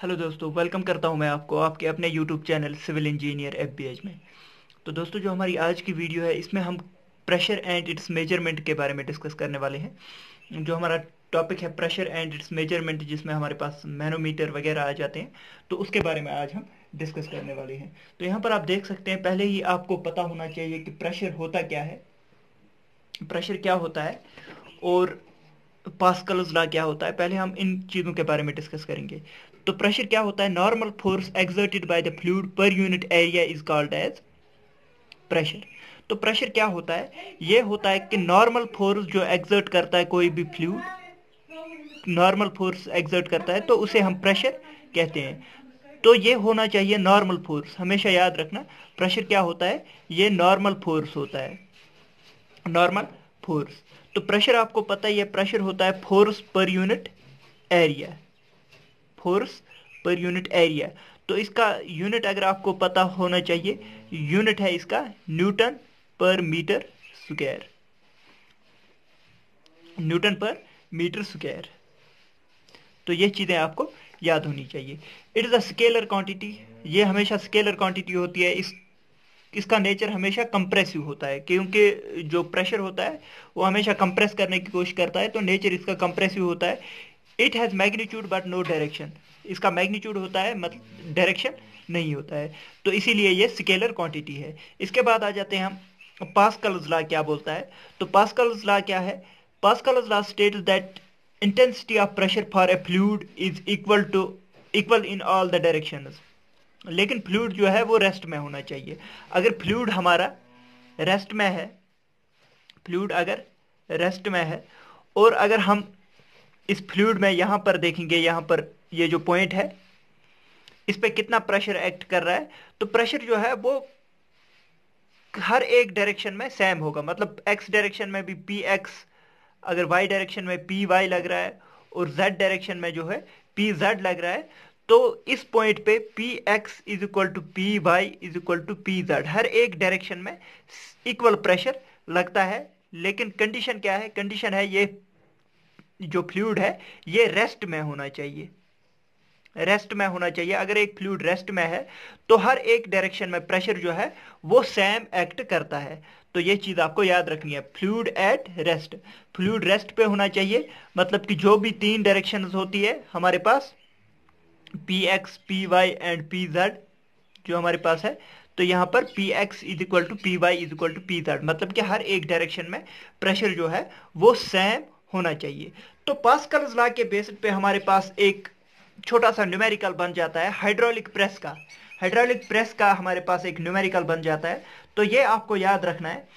Hello दोस्तों welcome करता हूँ मैं आपको आपके अपने YouTube channel civil engineer F में। तो दोस्तों, जो हमारी आज की वीडियो है, इसमें हम प्रेशर एंड इट्स मेज़रमेंट के बारे में डिस्कस करने वाले हैं। जो हमारा टॉपिक है प्रेशर एंड इट्स मेज़रमेंट जिसमें हमारे पास मैनोमीटर वगैरह आ जाते हैं तो उसके बारे में आज हम डिस्कस करने वाले हैं। तो यहाँ पर आप देख सकते हैं, पहले ही आपको पता होना चाहिए कि प्रेशर होता क्या है। प्रेशर क्या होता है और पास्कल्स लॉ क्या होता है, पहले हम इन चीज़ों के बारे में डिस्कस करेंगे। तो प्रेशर क्या होता है? Normal force exerted by the fluid per unit area is called as pressure तो प्रेशर क्या होता है? ये होता है कि नॉर्मल फोर्स जो एक्सर्ट करता है कोई भी फ्लूड नॉर्मल फोर्स एक्सर्ट करता है तो उसे हम प्रेशर कहते हैं। तो ये होना चाहिए नॉर्मल फोर्स हमेशा याद रखना प्रेशर क्या होता है? ये नॉर्मल फोर्स होता है। नॉर्मल फोर्स तो प्रेशर आपको पता ही है प्रेशर होता है force per unit area force per unit area तो इसका यूनिट अगर आपको पता होना चाहिए यूनिट है इसका newton per metre square newton per metre square तो ये चीज़ें आपको याद होनी चाहिए। It is a scalar quantity ये हमेशा स्केलर क्वांटिटी होती है। इस, इसका नेचर हमेशा कंप्रेसिव होता है, क्योंकि जो प्रेशर होता है, वो हमेशा कंप्रेस करने की कोशिश करता है तो नेचर इसका कंप्रेसिव होता है। It has magnitude but no direction इसका मैग्नीट्यूड होता है मतलब डायरेक्शन नहीं होता है। तो इसीलिए ये स्केलर क्वांटिटी है। इसके बाद आ जाते हैं हम पास्कल्स लॉ क्या बोलता है? तो पास्कल्स लॉ क्या है? Pascal's law state that intensity of pressure for a fluid is equal to equal in all the direction लेकिन फ्लूड जो है, वो रेस्ट में होना चाहिए। अगर फ्लूड हमारा रेस्ट में है फ्लूड अगर रेस्ट में है, और अगर हम इस फ्लूड में यहाँ पर देखेंगे, यहाँ पर ये जो पॉइंट है, इस पर कितना प्रेशर एक्ट कर रहा है। तो प्रेशर जो है वो हर एक डायरेक्शन में सेम होगा। मतलब एक्स डायरेक्शन में भी पी एक्स अगर वाई डायरेक्शन में पी वाई लग रहा है और जेड डायरेक्शन में जो है पी जेड लग रहा है तो इस पॉइंट पे P X is equal to P Y is equal to P Z हर एक डायरेक्शन में इक्वल प्रेशर लगता है। लेकिन कंडीशन क्या है? कंडीशन है ये जो फ्लूड है, ये रेस्ट में होना चाहिए। रेस्ट में होना चाहिए। अगर एक फ्लूड रेस्ट में है तो हर एक डायरेक्शन में प्रेशर जो है, वो सेम एक्ट करता है। तो ये चीज़ आपको याद रखनी है। Fluid at rest fluid rest पे होना चाहिए। मतलब कि जो भी तीन डायरेक्शन होती है, हमारे पास P X P Y and P Z जो हमारे पास है तो यहाँ पर P X is equal to P Y is equal to P Z मतलब कि हर एक डायरेक्शन में प्रेशर जो है, वो सेम होना चाहिए। तो पास्कल्स लॉ के बेसिस पे हमारे पास एक छोटा सा न्यूमेरिकल बन जाता है हाइड्रोलिक प्रेस का। हाइड्रोलिक प्रेस का हमारे पास एक न्यूमेरिकल बन जाता है। तो ये आपको याद रखना है।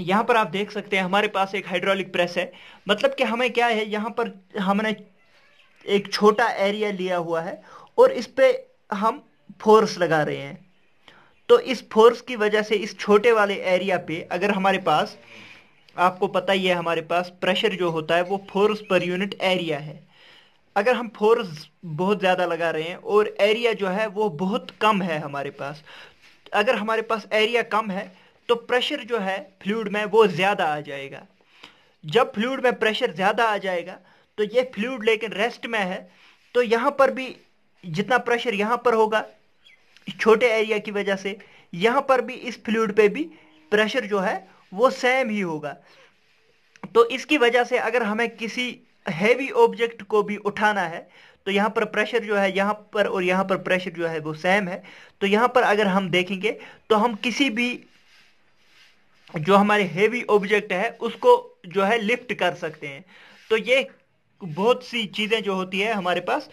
यहाँ पर आप देख सकते हैं, हमारे पास एक हाइड्रोलिक प्रेस है। मतलब कि हमें क्या है, यहाँ पर हमने एक छोटा एरिया लिया हुआ है और इस पर हम फोर्स लगा रहे हैं। तो इस फोर्स की वजह से इस छोटे वाले एरिया पे अगर हमारे पास आपको पता ही है हमारे पास प्रेशर जो होता है वो फोर्स पर यूनिट एरिया है। अगर हम फोर्स बहुत ज़्यादा लगा रहे हैं और एरिया जो है वो बहुत कम है हमारे पास, अगर हमारे पास एरिया कम है तो प्रेशर जो है फ्लूड में वो ज़्यादा आ जाएगा। जब फ्लूड में प्रेशर ज़्यादा आ जाएगा तो ये फ्लूड लेकिन रेस्ट में है तो यहाँ पर भी जितना प्रेशर यहाँ पर होगा छोटे एरिया की वजह से, यहाँ पर भी इस फ्लूड पे भी प्रेशर जो है वो सेम ही होगा। तो इसकी वजह से अगर हमें किसी हैवी ऑब्जेक्ट को भी उठाना है तो यहाँ पर प्रेशर जो है, यहाँ पर और यहाँ पर प्रेशर जो है वो सेम है। तो यहाँ पर अगर हम देखेंगे तो हम किसी भी जो हमारे हेवी ऑब्जेक्ट है, उसको जो है लिफ्ट कर सकते हैं। तो ये बहुत सी चीज़ें जो होती है हमारे पास,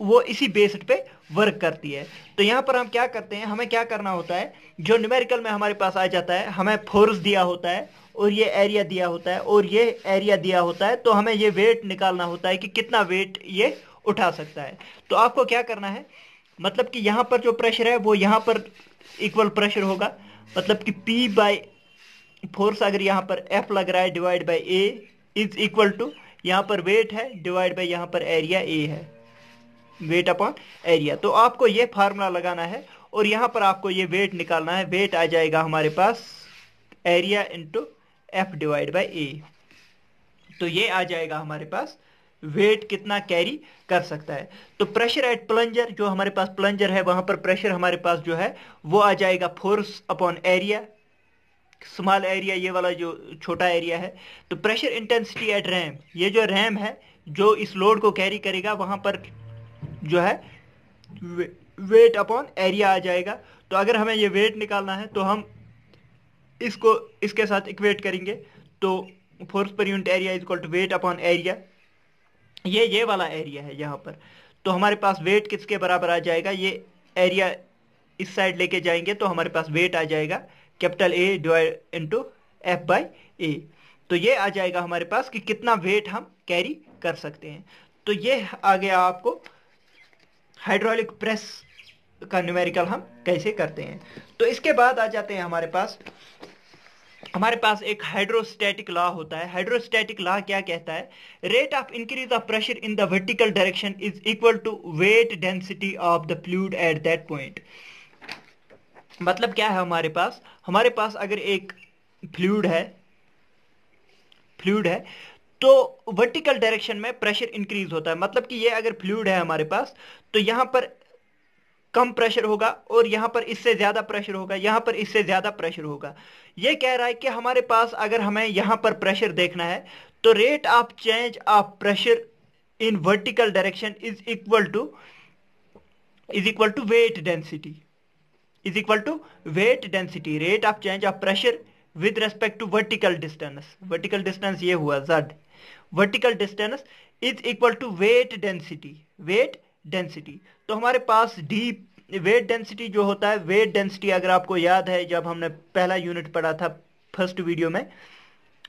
वो इसी बेस्ड पे वर्क करती है। तो यहाँ पर हम क्या करते हैं, हमें क्या करना होता है, जो न्यूमेरिकल में हमारे पास आ जाता है, हमें फोर्स दिया होता है और ये एरिया दिया होता है और ये एरिया दिया होता है तो हमें ये वेट निकालना होता है कि कितना वेट ये उठा सकता है। तो आपको क्या करना है मतलब कि यहाँ पर जो प्रेशर है, वो यहाँ पर इक्वल प्रेशर होगा। मतलब कि पी बाई फोर्स अगर यहाँ पर एफ़ लग रहा है divide by A is equal to यहाँ पर वेट है डिवाइड बाई यहाँ पर एरिया ए है। वेट अपॉन एरिया तो आपको ये फार्मूला लगाना है और यहाँ पर आपको ये वेट निकालना है। वेट आ जाएगा हमारे पास area into F divide by A तो ये आ जाएगा हमारे पास। वेट कितना कैरी कर सकता है। तो प्रेशर एट प्लंजर जो हमारे पास प्लंजर है, वहाँ पर प्रेशर हमारे पास जो है, वो आ जाएगा force upon area small area ये वाला जो छोटा एरिया है। तो प्रेशर इंटेंसिटी एट रैम ये जो रैम है, जो इस लोड को कैरी करेगा, वहाँ पर जो है वे, वेट अपॉन एरिया आ जाएगा। तो अगर हमें ये वेट निकालना है तो हम इसको इसके साथ इक्वेट करेंगे। तो force per unit area is equal to weight upon area ये ये वाला एरिया है यहाँ पर। तो हमारे पास वेट किसके बराबर आ जाएगा? ये एरिया इस साइड लेके जाएँगे तो हमारे पास वेट आ जाएगा। Capital A divide into F by A तो ये आ जाएगा हमारे पास कि कितना वेट हम कैरी कर सकते हैं। तो ये आ गया आपको हाइड्रोलिक प्रेस का न्यूमेरिकल हम कैसे करते हैं? तो इसके बाद आ जाते हैं हमारे पास। हमारे पास एक हाइड्रोस्टैटिक लॉ होता है। हाइड्रोस्टैटिक लॉ क्या कहता है? Rate of increase of pressure in the vertical direction is equal to weight density of the fluid at that point मतलब क्या है हमारे पास? हमारे पास अगर एक फ्लूड है फ्लूड है तो वर्टिकल डायरेक्शन में प्रेशर इंक्रीज होता है। मतलब कि ये अगर फ्लूड है हमारे पास तो यहाँ पर कम प्रेशर होगा और यहाँ पर इससे ज़्यादा प्रेशर होगा, यहाँ पर इससे ज़्यादा प्रेशर होगा। यह कह रहा है कि हमारे पास अगर हमें यहाँ पर प्रेशर देखना है तो rate of change of pressure in vertical direction is equal to is equal to weight density is equal to weight density rate of change of pressure with respect to vertical distance vertical distance ये हुआ Z vertical distance is equal to weight density weight density तो हमारे पास D weight density जो होता है weight density अगर आपको याद है, जब हमने पहला यूनिट पढ़ा था फ़र्स्ट वीडियो में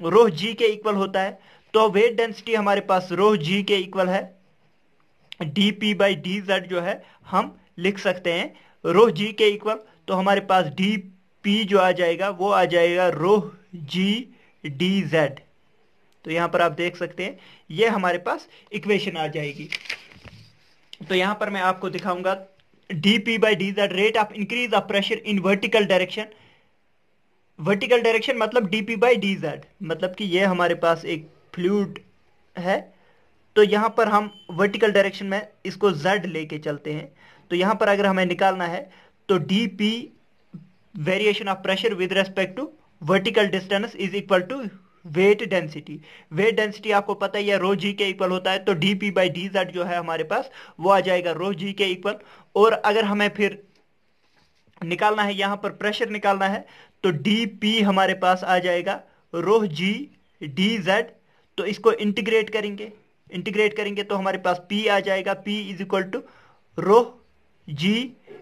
रोह जी के इक्वल होता है। तो वेट डेंसिटी हमारे पास रोह जी के इक्वल है। D P by D Z जो है, हम लिख सकते हैं रोह जी के इक्वल तो हमारे पास डी पी जो आ जाएगा, वो आ जाएगा रोह जी डी जेड तो यहाँ पर आप देख सकते हैं, ये हमारे पास इक्वेशन आ जाएगी। तो यहाँ पर मैं आपको दिखाऊँगा D P by D that rate of increase of pressure in vertical direction vertical direction मतलब D P by D Z मतलब कि ये हमारे पास एक फ्लूड है। तो यहाँ पर हम वर्टिकल डायरेक्शन में इसको जेड लेके चलते हैं। तो यहाँ पर अगर हमें निकालना है तो D P variation of pressure with respect to vertical distance is equal to weight density weight density आपको पता ही है रो जी के इक्वल होता है तो D P by D Z जो है हमारे पास, वो आ जाएगा रो जी के इक्वल और अगर हमें फिर निकालना है, यहाँ पर प्रेशर निकालना है तो डी पी हमारे पास आ जाएगा रोह जी डी जेड तो इसको इंटीग्रेट करेंगे. इंटीग्रेट करेंगे तो हमारे पास पी आ जाएगा. P is equal to rho G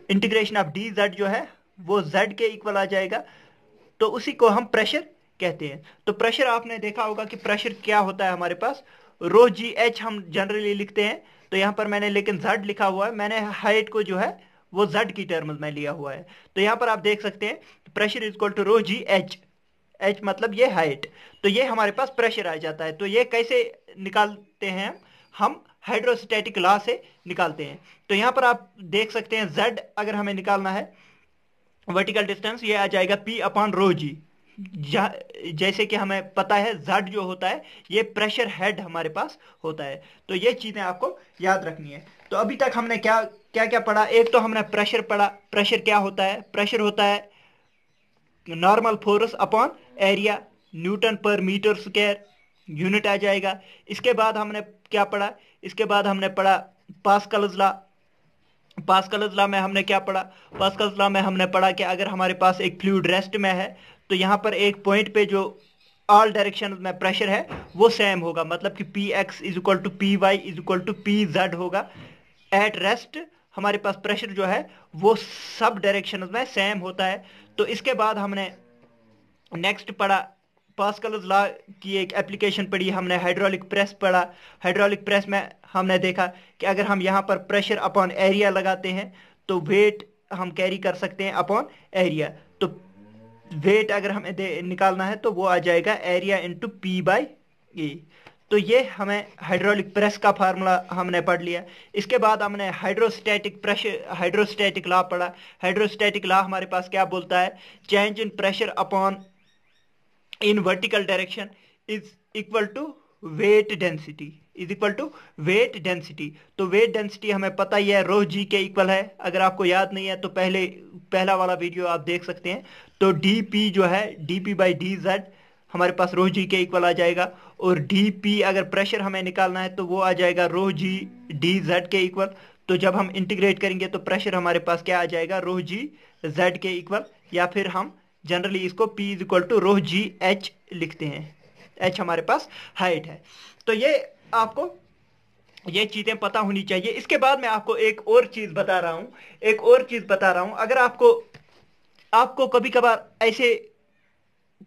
integration of D Z जो है, वो जेड के इक्वल आ जाएगा. तो उसी को हम प्रेशर कहते हैं। तो प्रेशर आपने देखा होगा कि प्रेशर क्या होता है हमारे पास? रो जी एच हम जनरली लिखते हैं। तो यहाँ पर मैंने लेकिन जड लिखा हुआ है। मैंने हाइट को जो है, वो जड की टर्म में लिया हुआ है। तो यहाँ पर आप देख सकते हैं pressure is equal to rho G H H मतलब ये हाइट तो ये हमारे पास प्रेशर आ जाता है। तो ये कैसे निकालते हैं हम? हाइड्रोस्टैटिक लॉ से निकालते हैं। तो यहाँ पर आप देख सकते हैं जेड अगर हमें निकालना है वर्टिकल डिस्टेंस ये आ जाएगा पी अपॉन रो जी जैसे कि हमें पता है जड जो होता है, ये प्रेशर हेड हमारे पास होता है। तो ये चीज़ें आपको याद रखनी है। तो अभी तक हमने क्या क्या क्या पढ़ा? एक तो हमने प्रेशर पढ़ा। प्रेशर क्या होता है? प्रेशर होता है normal force upon area newton per metre square unit आ जाएगा। इसके बाद हमने क्या पढ़ा? इसके बाद हमने पढ़ा पास्कल लॉ पास्कल में हमने क्या पढ़ा? पास्कल में हमने पढ़ा कि अगर हमारे पास एक फ्लूड रेस्ट में है तो यहाँ पर एक पॉइंट पे जो ऑल डायरेक्शन में प्रेशर है, वो सेम होगा। मतलब कि P X is equal to P Y is equal to P Z होगा। एट रेस्ट हमारे पास प्रेशर जो है, वो सब डायरेक्शन में सेम होता है। तो इसके बाद हमने नेक्स्ट पढ़ा। पास्कल लॉ की एक एप्लीकेशन पढ़ी, हमने हाइड्रोलिक प्रेस पढ़ा। हाइड्रोलिक प्रेस में हमने देखा कि अगर हम यहाँ पर प्रेशर अपॉन एरिया लगाते हैं तो वेट हम कैरी कर सकते हैं अपॉन एरिया तो वेट अगर हमें निकालना है तो वो आ जाएगा area into P by A तो ये हमें हाइड्रोलिक प्रेस का फार्मूला हमने पढ़ लिया। इसके बाद हमने हाइड्रोस्टैटिक प्रेशर हाइड्रोस्टैटिक लॉ पढ़ा। हाइड्रोस्टैटिक लॉ हमारे पास क्या बोलता है? Change in pressure upon in vertical direction is equal to weight density is equal to weight density तो वेट डेंसिटी हमें पता ही है रोह जी के इक्वल है। अगर आपको याद नहीं है तो पहले, पहला वाला वीडियो आप देख सकते हैं। तो डी पी जो है D P by D Z हमारे पास रोह जी के इक्वल आ जाएगा। और डी पी अगर प्रेशर हमें निकालना है तो वो आ जाएगा रोह जी डी जेड के इक्वल तो जब हम इंटीग्रेट करेंगे तो प्रेशर हमारे पास क्या आ जाएगा? रोह जी जेड के इक्वल या फिर हम जनरली इसको P is equal to rho g h लिखते हैं। एच हमारे पास हाइट है। तो ये आपको ये चीज़ें पता होनी चाहिए। इसके बाद मैं आपको एक और चीज़ बता रहा हूँ, एक और चीज़ बता रहा हूँ। अगर आपको आपको कभी कभार ऐसे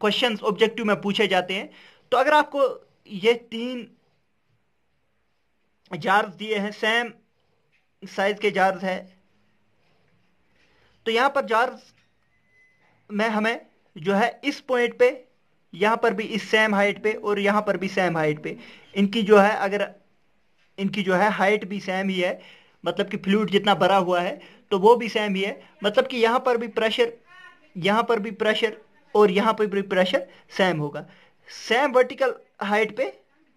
क्वेश्चंस ऑब्जेक्टिव में पूछे जाते हैं तो अगर आपको ये तीन जार्स दिए हैं सेम साइज़ के जार्स है तो यहाँ पर जार्स में हमें जो है इस पॉइंट पे यहाँ पर भी इस सेम हाइट पे और यहाँ पर भी सेम हाइट पे। इनकी जो है, अगर इनकी जो है हाइट भी सेम ही है मतलब कि फ्लूड जितना भरा हुआ है तो वो भी सेम ही है। मतलब कि यहाँ पर भी प्रेशर यहाँ पर भी प्रेशर और यहाँ पर भी प्रेशर सेम होगा। सेम वर्टिकल हाइट पे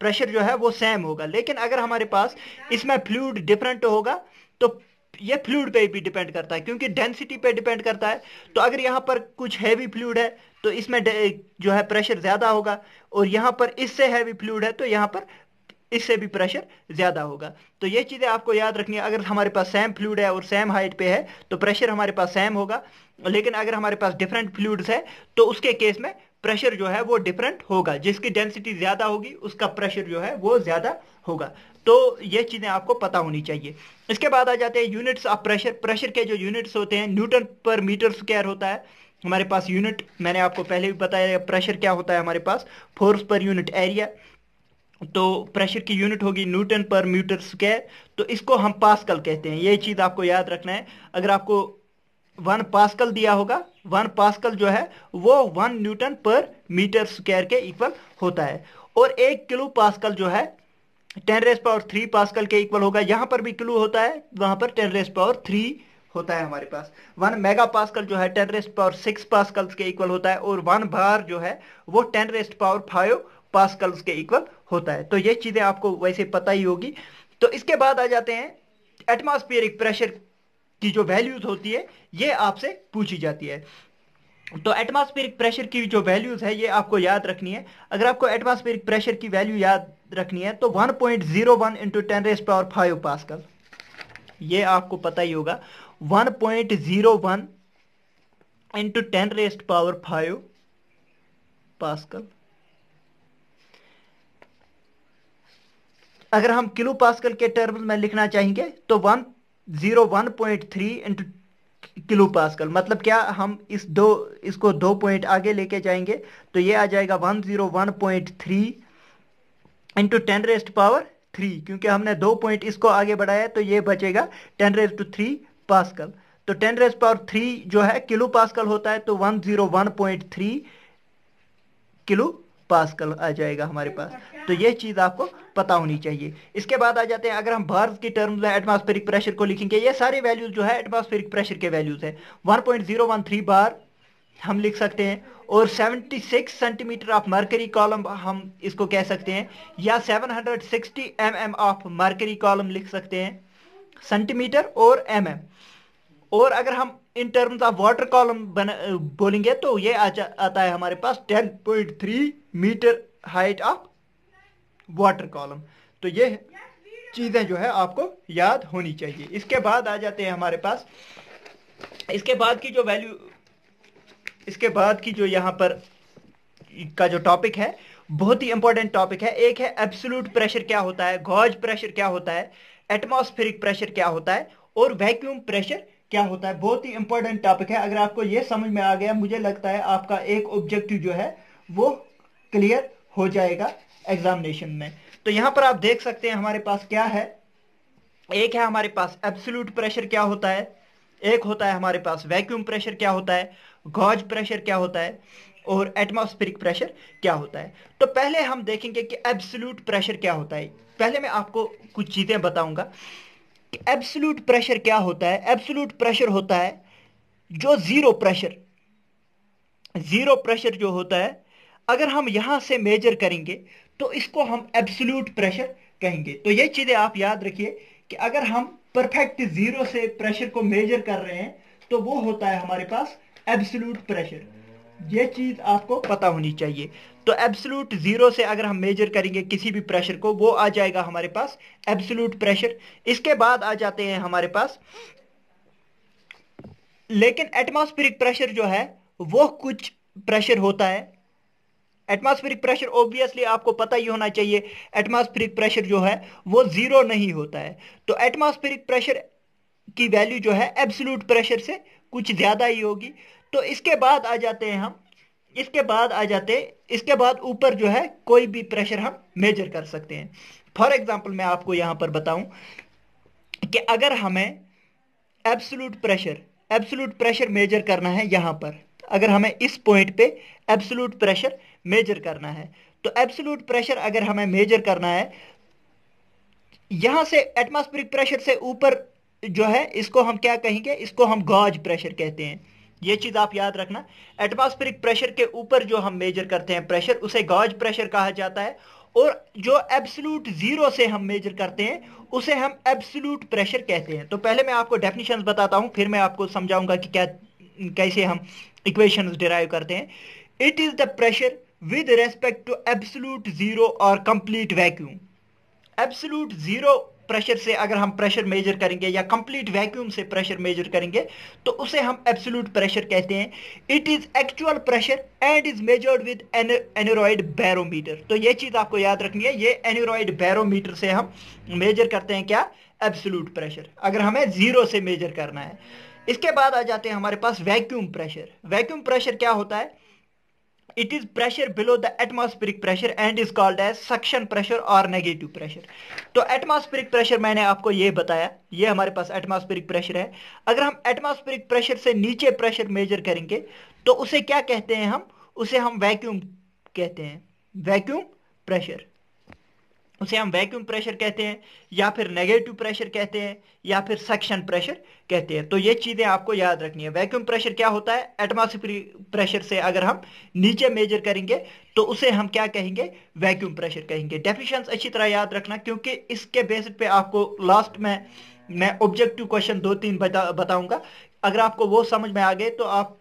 प्रेशर जो है वो सेम होगा। लेकिन अगर हमारे पास इसमें फ्लूड डिफरेंट होगा तो ये फ्लूड पे भी डिपेंड करता है, क्योंकि डेंसिटी पे डिपेंड करता है। तो अगर यहाँ पर कुछ हैवी फ्लूड है तो इसमें जो है प्रेशर ज़्यादा होगा और यहाँ पर इससे हैवी फ्लूड है तो यहाँ पर इससे भी प्रेशर ज़्यादा होगा। तो ये चीज़ें आपको याद रखनी है। अगर हमारे पास सेम फ्लूड है और सेम हाइट पे है तो प्रेशर हमारे पास सेम होगा। लेकिन अगर हमारे पास डिफरेंट फ्लूड्स है तो उसके केस में प्रेशर जो है वो डिफरेंट होगा। जिसकी डेंसिटी ज़्यादा होगी, उसका प्रेशर जो है वो ज़्यादा होगा। तो ये चीज़ें आपको पता होनी चाहिए। इसके बाद आ जाते हैं यूनिट्स ऑफ़ प्रेशर प्रेशर के जो यूनिट्स होते हैं न्यूटन पर मीटर स्क्वायर होता है। हमारे पास यूनिट मैंने आपको पहले भी बताया प्रेशर क्या होता है हमारे पास? फोर्स पर यूनिट एरिया तो प्रेशर की यूनिट होगी न्यूटन पर मीटर स्क्वायर तो इसको हम पास्कल कहते हैं। ये चीज़ आपको याद रखना है। अगर आपको वन पास्कल दिया होगा वन पास्कल जो है, वो one newton per metre square के इक्वल होता है। और एक किलो पास्कल जो है ten raise power three pascal के इक्वल होगा। यहाँ पर भी किलो होता है, वहाँ पर टेन रेस पावर थ्री होता है हमारे पास। वन मेगा पास्कल जो है ten raised power six pascal के इक्वल होता है और वन बार जो है वो ten raised power five pascals के इक्वल होता है। तो ये चीज़ें आपको वैसे पता ही होगी। तो इसके बाद आ जाते हैं एटमॉस्फेरिक प्रेशर की जो वैल्यूज़ होती है, ये आपसे पूछी जाती है। तो एटमॉस्फेरिक प्रेशर की जो वैल्यूज़ है, ये आपको याद रखनी है। अगर आपको एटमॉस्फेरिक प्रेशर की वैल्यू याद रखनी है तो 1.01 point zero one into ten raise power five pascal. ये आपको पता ही होगा। 1.01 point zero one into ten raised power five pascal अगर हम किलो पास्कल के टर्म्स में लिखना चाहेंगे तो one zero one point three into kilo pascal. मतलब क्या हम इस दो, इसको दो पॉइंट आगे लेके जाएँगे तो ये आ जाएगा one zero one point three into ten raised power three क्योंकि हमने दो पॉइंट इसको आगे बढ़ाया तो ये बचेगा ten raised to three pascal. तो टेन रेस्ट पावर थ्री जो है, किलो पास्कल होता है तो one zero one point three kilo pascal आ जाएगा हमारे पास। तो ये चीज़ आपको पता होनी चाहिए। इसके बाद आ जाते हैं, अगर हम बार्स की टर्म्स में एटमॉस्फेरिक प्रेशर को लिखेंगे, ये सारे वैल्यूज़ जो है एटमॉस्फेरिक प्रेशर के वैल्यूज़ है। 1.013 बार हम लिख सकते हैं, और 76 सेंटीमीटर ऑफ़ मर्करी कॉलम हम इसको कह सकते हैं, या 760 M M of mercury column लिख सकते हैं सेंटीमीटर और एम mm. और अगर हम in terms of water column बोलेंगे तो ये आता है हमारे पास 10.3 metre height of water column तो ये चीज़ें जो है आपको याद होनी चाहिए। इसके बाद आ जाते हैं हमारे पास। इसके बाद की जो वैल्यू इसके बाद की जो यहाँ पर का जो टॉपिक है, बहुत ही इंपॉर्टेंट टॉपिक है। एक है एब्सोल्यूट प्रेशर क्या होता है गॉज प्रेशर क्या होता है एटमॉस्फेरिक प्रेशर क्या होता है, और वैक्यूम प्रेशर क्या होता है? बहुत ही इंपॉर्टेंट टॉपिक है। अगर आपको यह समझ में आ गया, मुझे लगता है आपका एक ऑब्जेक्टिव जो है, वो क्लियर हो जाएगा एग्जामिनेशन में। तो यहाँ पर आप देख सकते हैं हमारे पास क्या है। एक है हमारे पास एब्सोल्यूट प्रेशर क्या होता है? एक होता है हमारे पास वैक्यूम प्रेशर क्या होता है? गॉज प्रेशर क्या होता है? और एटमॉस्फेरिक प्रेशर क्या होता है? तो पहले हम देखेंगे कि एब्सोल्यूट प्रेशर क्या होता है। पहले मैं आपको कुछ चीज़ें बताऊँगा। एब्सोल्यूट प्रेशर क्या होता है? एब्सोल्यूट प्रेशर होता है जो ज़ीरो प्रेशर ज़ीरो प्रेशर जो होता है, अगर हम यहाँ से मेजर करेंगे तो इसको हम एब्सोल्यूट प्रेशर कहेंगे। तो ये चीज़ें आप याद रखिए कि अगर हम परफेक्ट ज़ीरो से प्रेशर को मेजर कर रहे हैं तो वो होता है हमारे पास एब्सोल्यूट प्रेशर ये चीज़ आपको पता होनी चाहिए। तो एब्सोल्यूट ज़ीरो से अगर हम मेजर करेंगे किसी भी प्रेशर को, वो आ जाएगा हमारे पास एब्सोल्यूट प्रेशर इसके बाद आ जाते हैं हमारे पास। लेकिन एटमॉस्फेरिक प्रेशर जो है, वो कुछ प्रेशर होता है। एटमॉस्फेरिक प्रेशर ऑब्वियसली आपको पता ही होना चाहिए एटमॉस्फेरिक प्रेशर जो है, वो ज़ीरो नहीं होता है। तो एटमॉस्फेरिक प्रेशर की वैल्यू जो है एब्सोल्यूट प्रेशर से कुछ ज़्यादा ही होगी। तो इसके बाद आ जाते हैं हम, इसके बाद आ जाते, इसके बाद ऊपर जो है, कोई भी प्रेशर हम मेजर कर सकते हैं। फॉर एग्ज़ाम्पल मैं आपको यहाँ पर बताऊँ कि अगर हमें absolute pressure absolute pressure measure करना है यहाँ पर, अगर हमें इस पॉइंट पे एब्सोलूट प्रेशर मेजर करना है तो एब्सोलूट प्रेशर अगर हमें मेजर करना है, यहाँ से एटमॉस्फेरिक प्रेशर से ऊपर जो है, इसको हम क्या कहेंगे, इसको हम गॉज प्रेशर कहते हैं। ये चीज़ आप याद रखना। एटमॉस्फेरिक प्रेशर के ऊपर जो हम मेजर करते हैं प्रेशर उसे गॉज प्रेशर कहा जाता है। और जो एब्सोल्यूट ज़ीरो से हम मेजर करते हैं, उसे हम एब्सोल्यूट प्रेशर कहते हैं। तो पहले मैं आपको डेफिनेशन बताता हूँ, फिर मैं आपको समझाऊँगा कि क्या, कैसे हम इक्वेशन डिराइव करते हैं। It is the pressure with respect to absolute zero और complete vacuum absolute zero pressure से अगर हम प्रेशर मेजर करेंगे या कंप्लीट वैक्यूम से प्रेशर मेजर करेंगे तो उसे हम एब्सोल्यूट प्रेशर कहते हैं। It is actual pressure and is measured with aneroid barometer तो ये चीज़ आपको याद रखनी है, ये एनोरॉइड बैरोमीटर से हम मेजर करते हैं क्या? एब्सोल्यूट प्रेशर अगर हमें ज़ीरो से मेजर करना है। इसके बाद आ जाते हैं हमारे पास वैक्यूम प्रेशर वैक्यूम प्रेशर क्या होता है? It is pressure below the atmospheric pressure and is called as suction pressure और नेगेटिव प्रेशर तो एटमॉस्फेरिक प्रेशर मैंने आपको ये बताया, ये हमारे पास एटमॉस्फेरिक प्रेशर है। अगर हम एटमॉस्फेरिक प्रेशर से नीचे प्रेशर मेजर करेंगे तो उसे क्या कहते हैं हम? उसे हम वैक्यूम कहते हैं। वैक्यूम प्रेशर उसे हम वैक्यूम प्रेशर कहते हैं या फिर नेगेटिव प्रेशर कहते हैं या फिर सक्शन प्रेशर कहते हैं। तो ये चीज़ें आपको याद रखनी है। वैक्यूम प्रेशर क्या होता है? एटमॉस्फेरिक प्रेशर से अगर हम नीचे मेजर करेंगे तो उसे हम क्या कहेंगे? वैक्यूम प्रेशर कहेंगे। डेफिनेशन अच्छी तरह याद रखना क्योंकि इसके बेसिस पे आपको लास्ट में मैं ऑब्जेक्टिव क्वेश्चन दो तीन बता, बताऊँगा। अगर आपको वो समझ में आ गए तो आप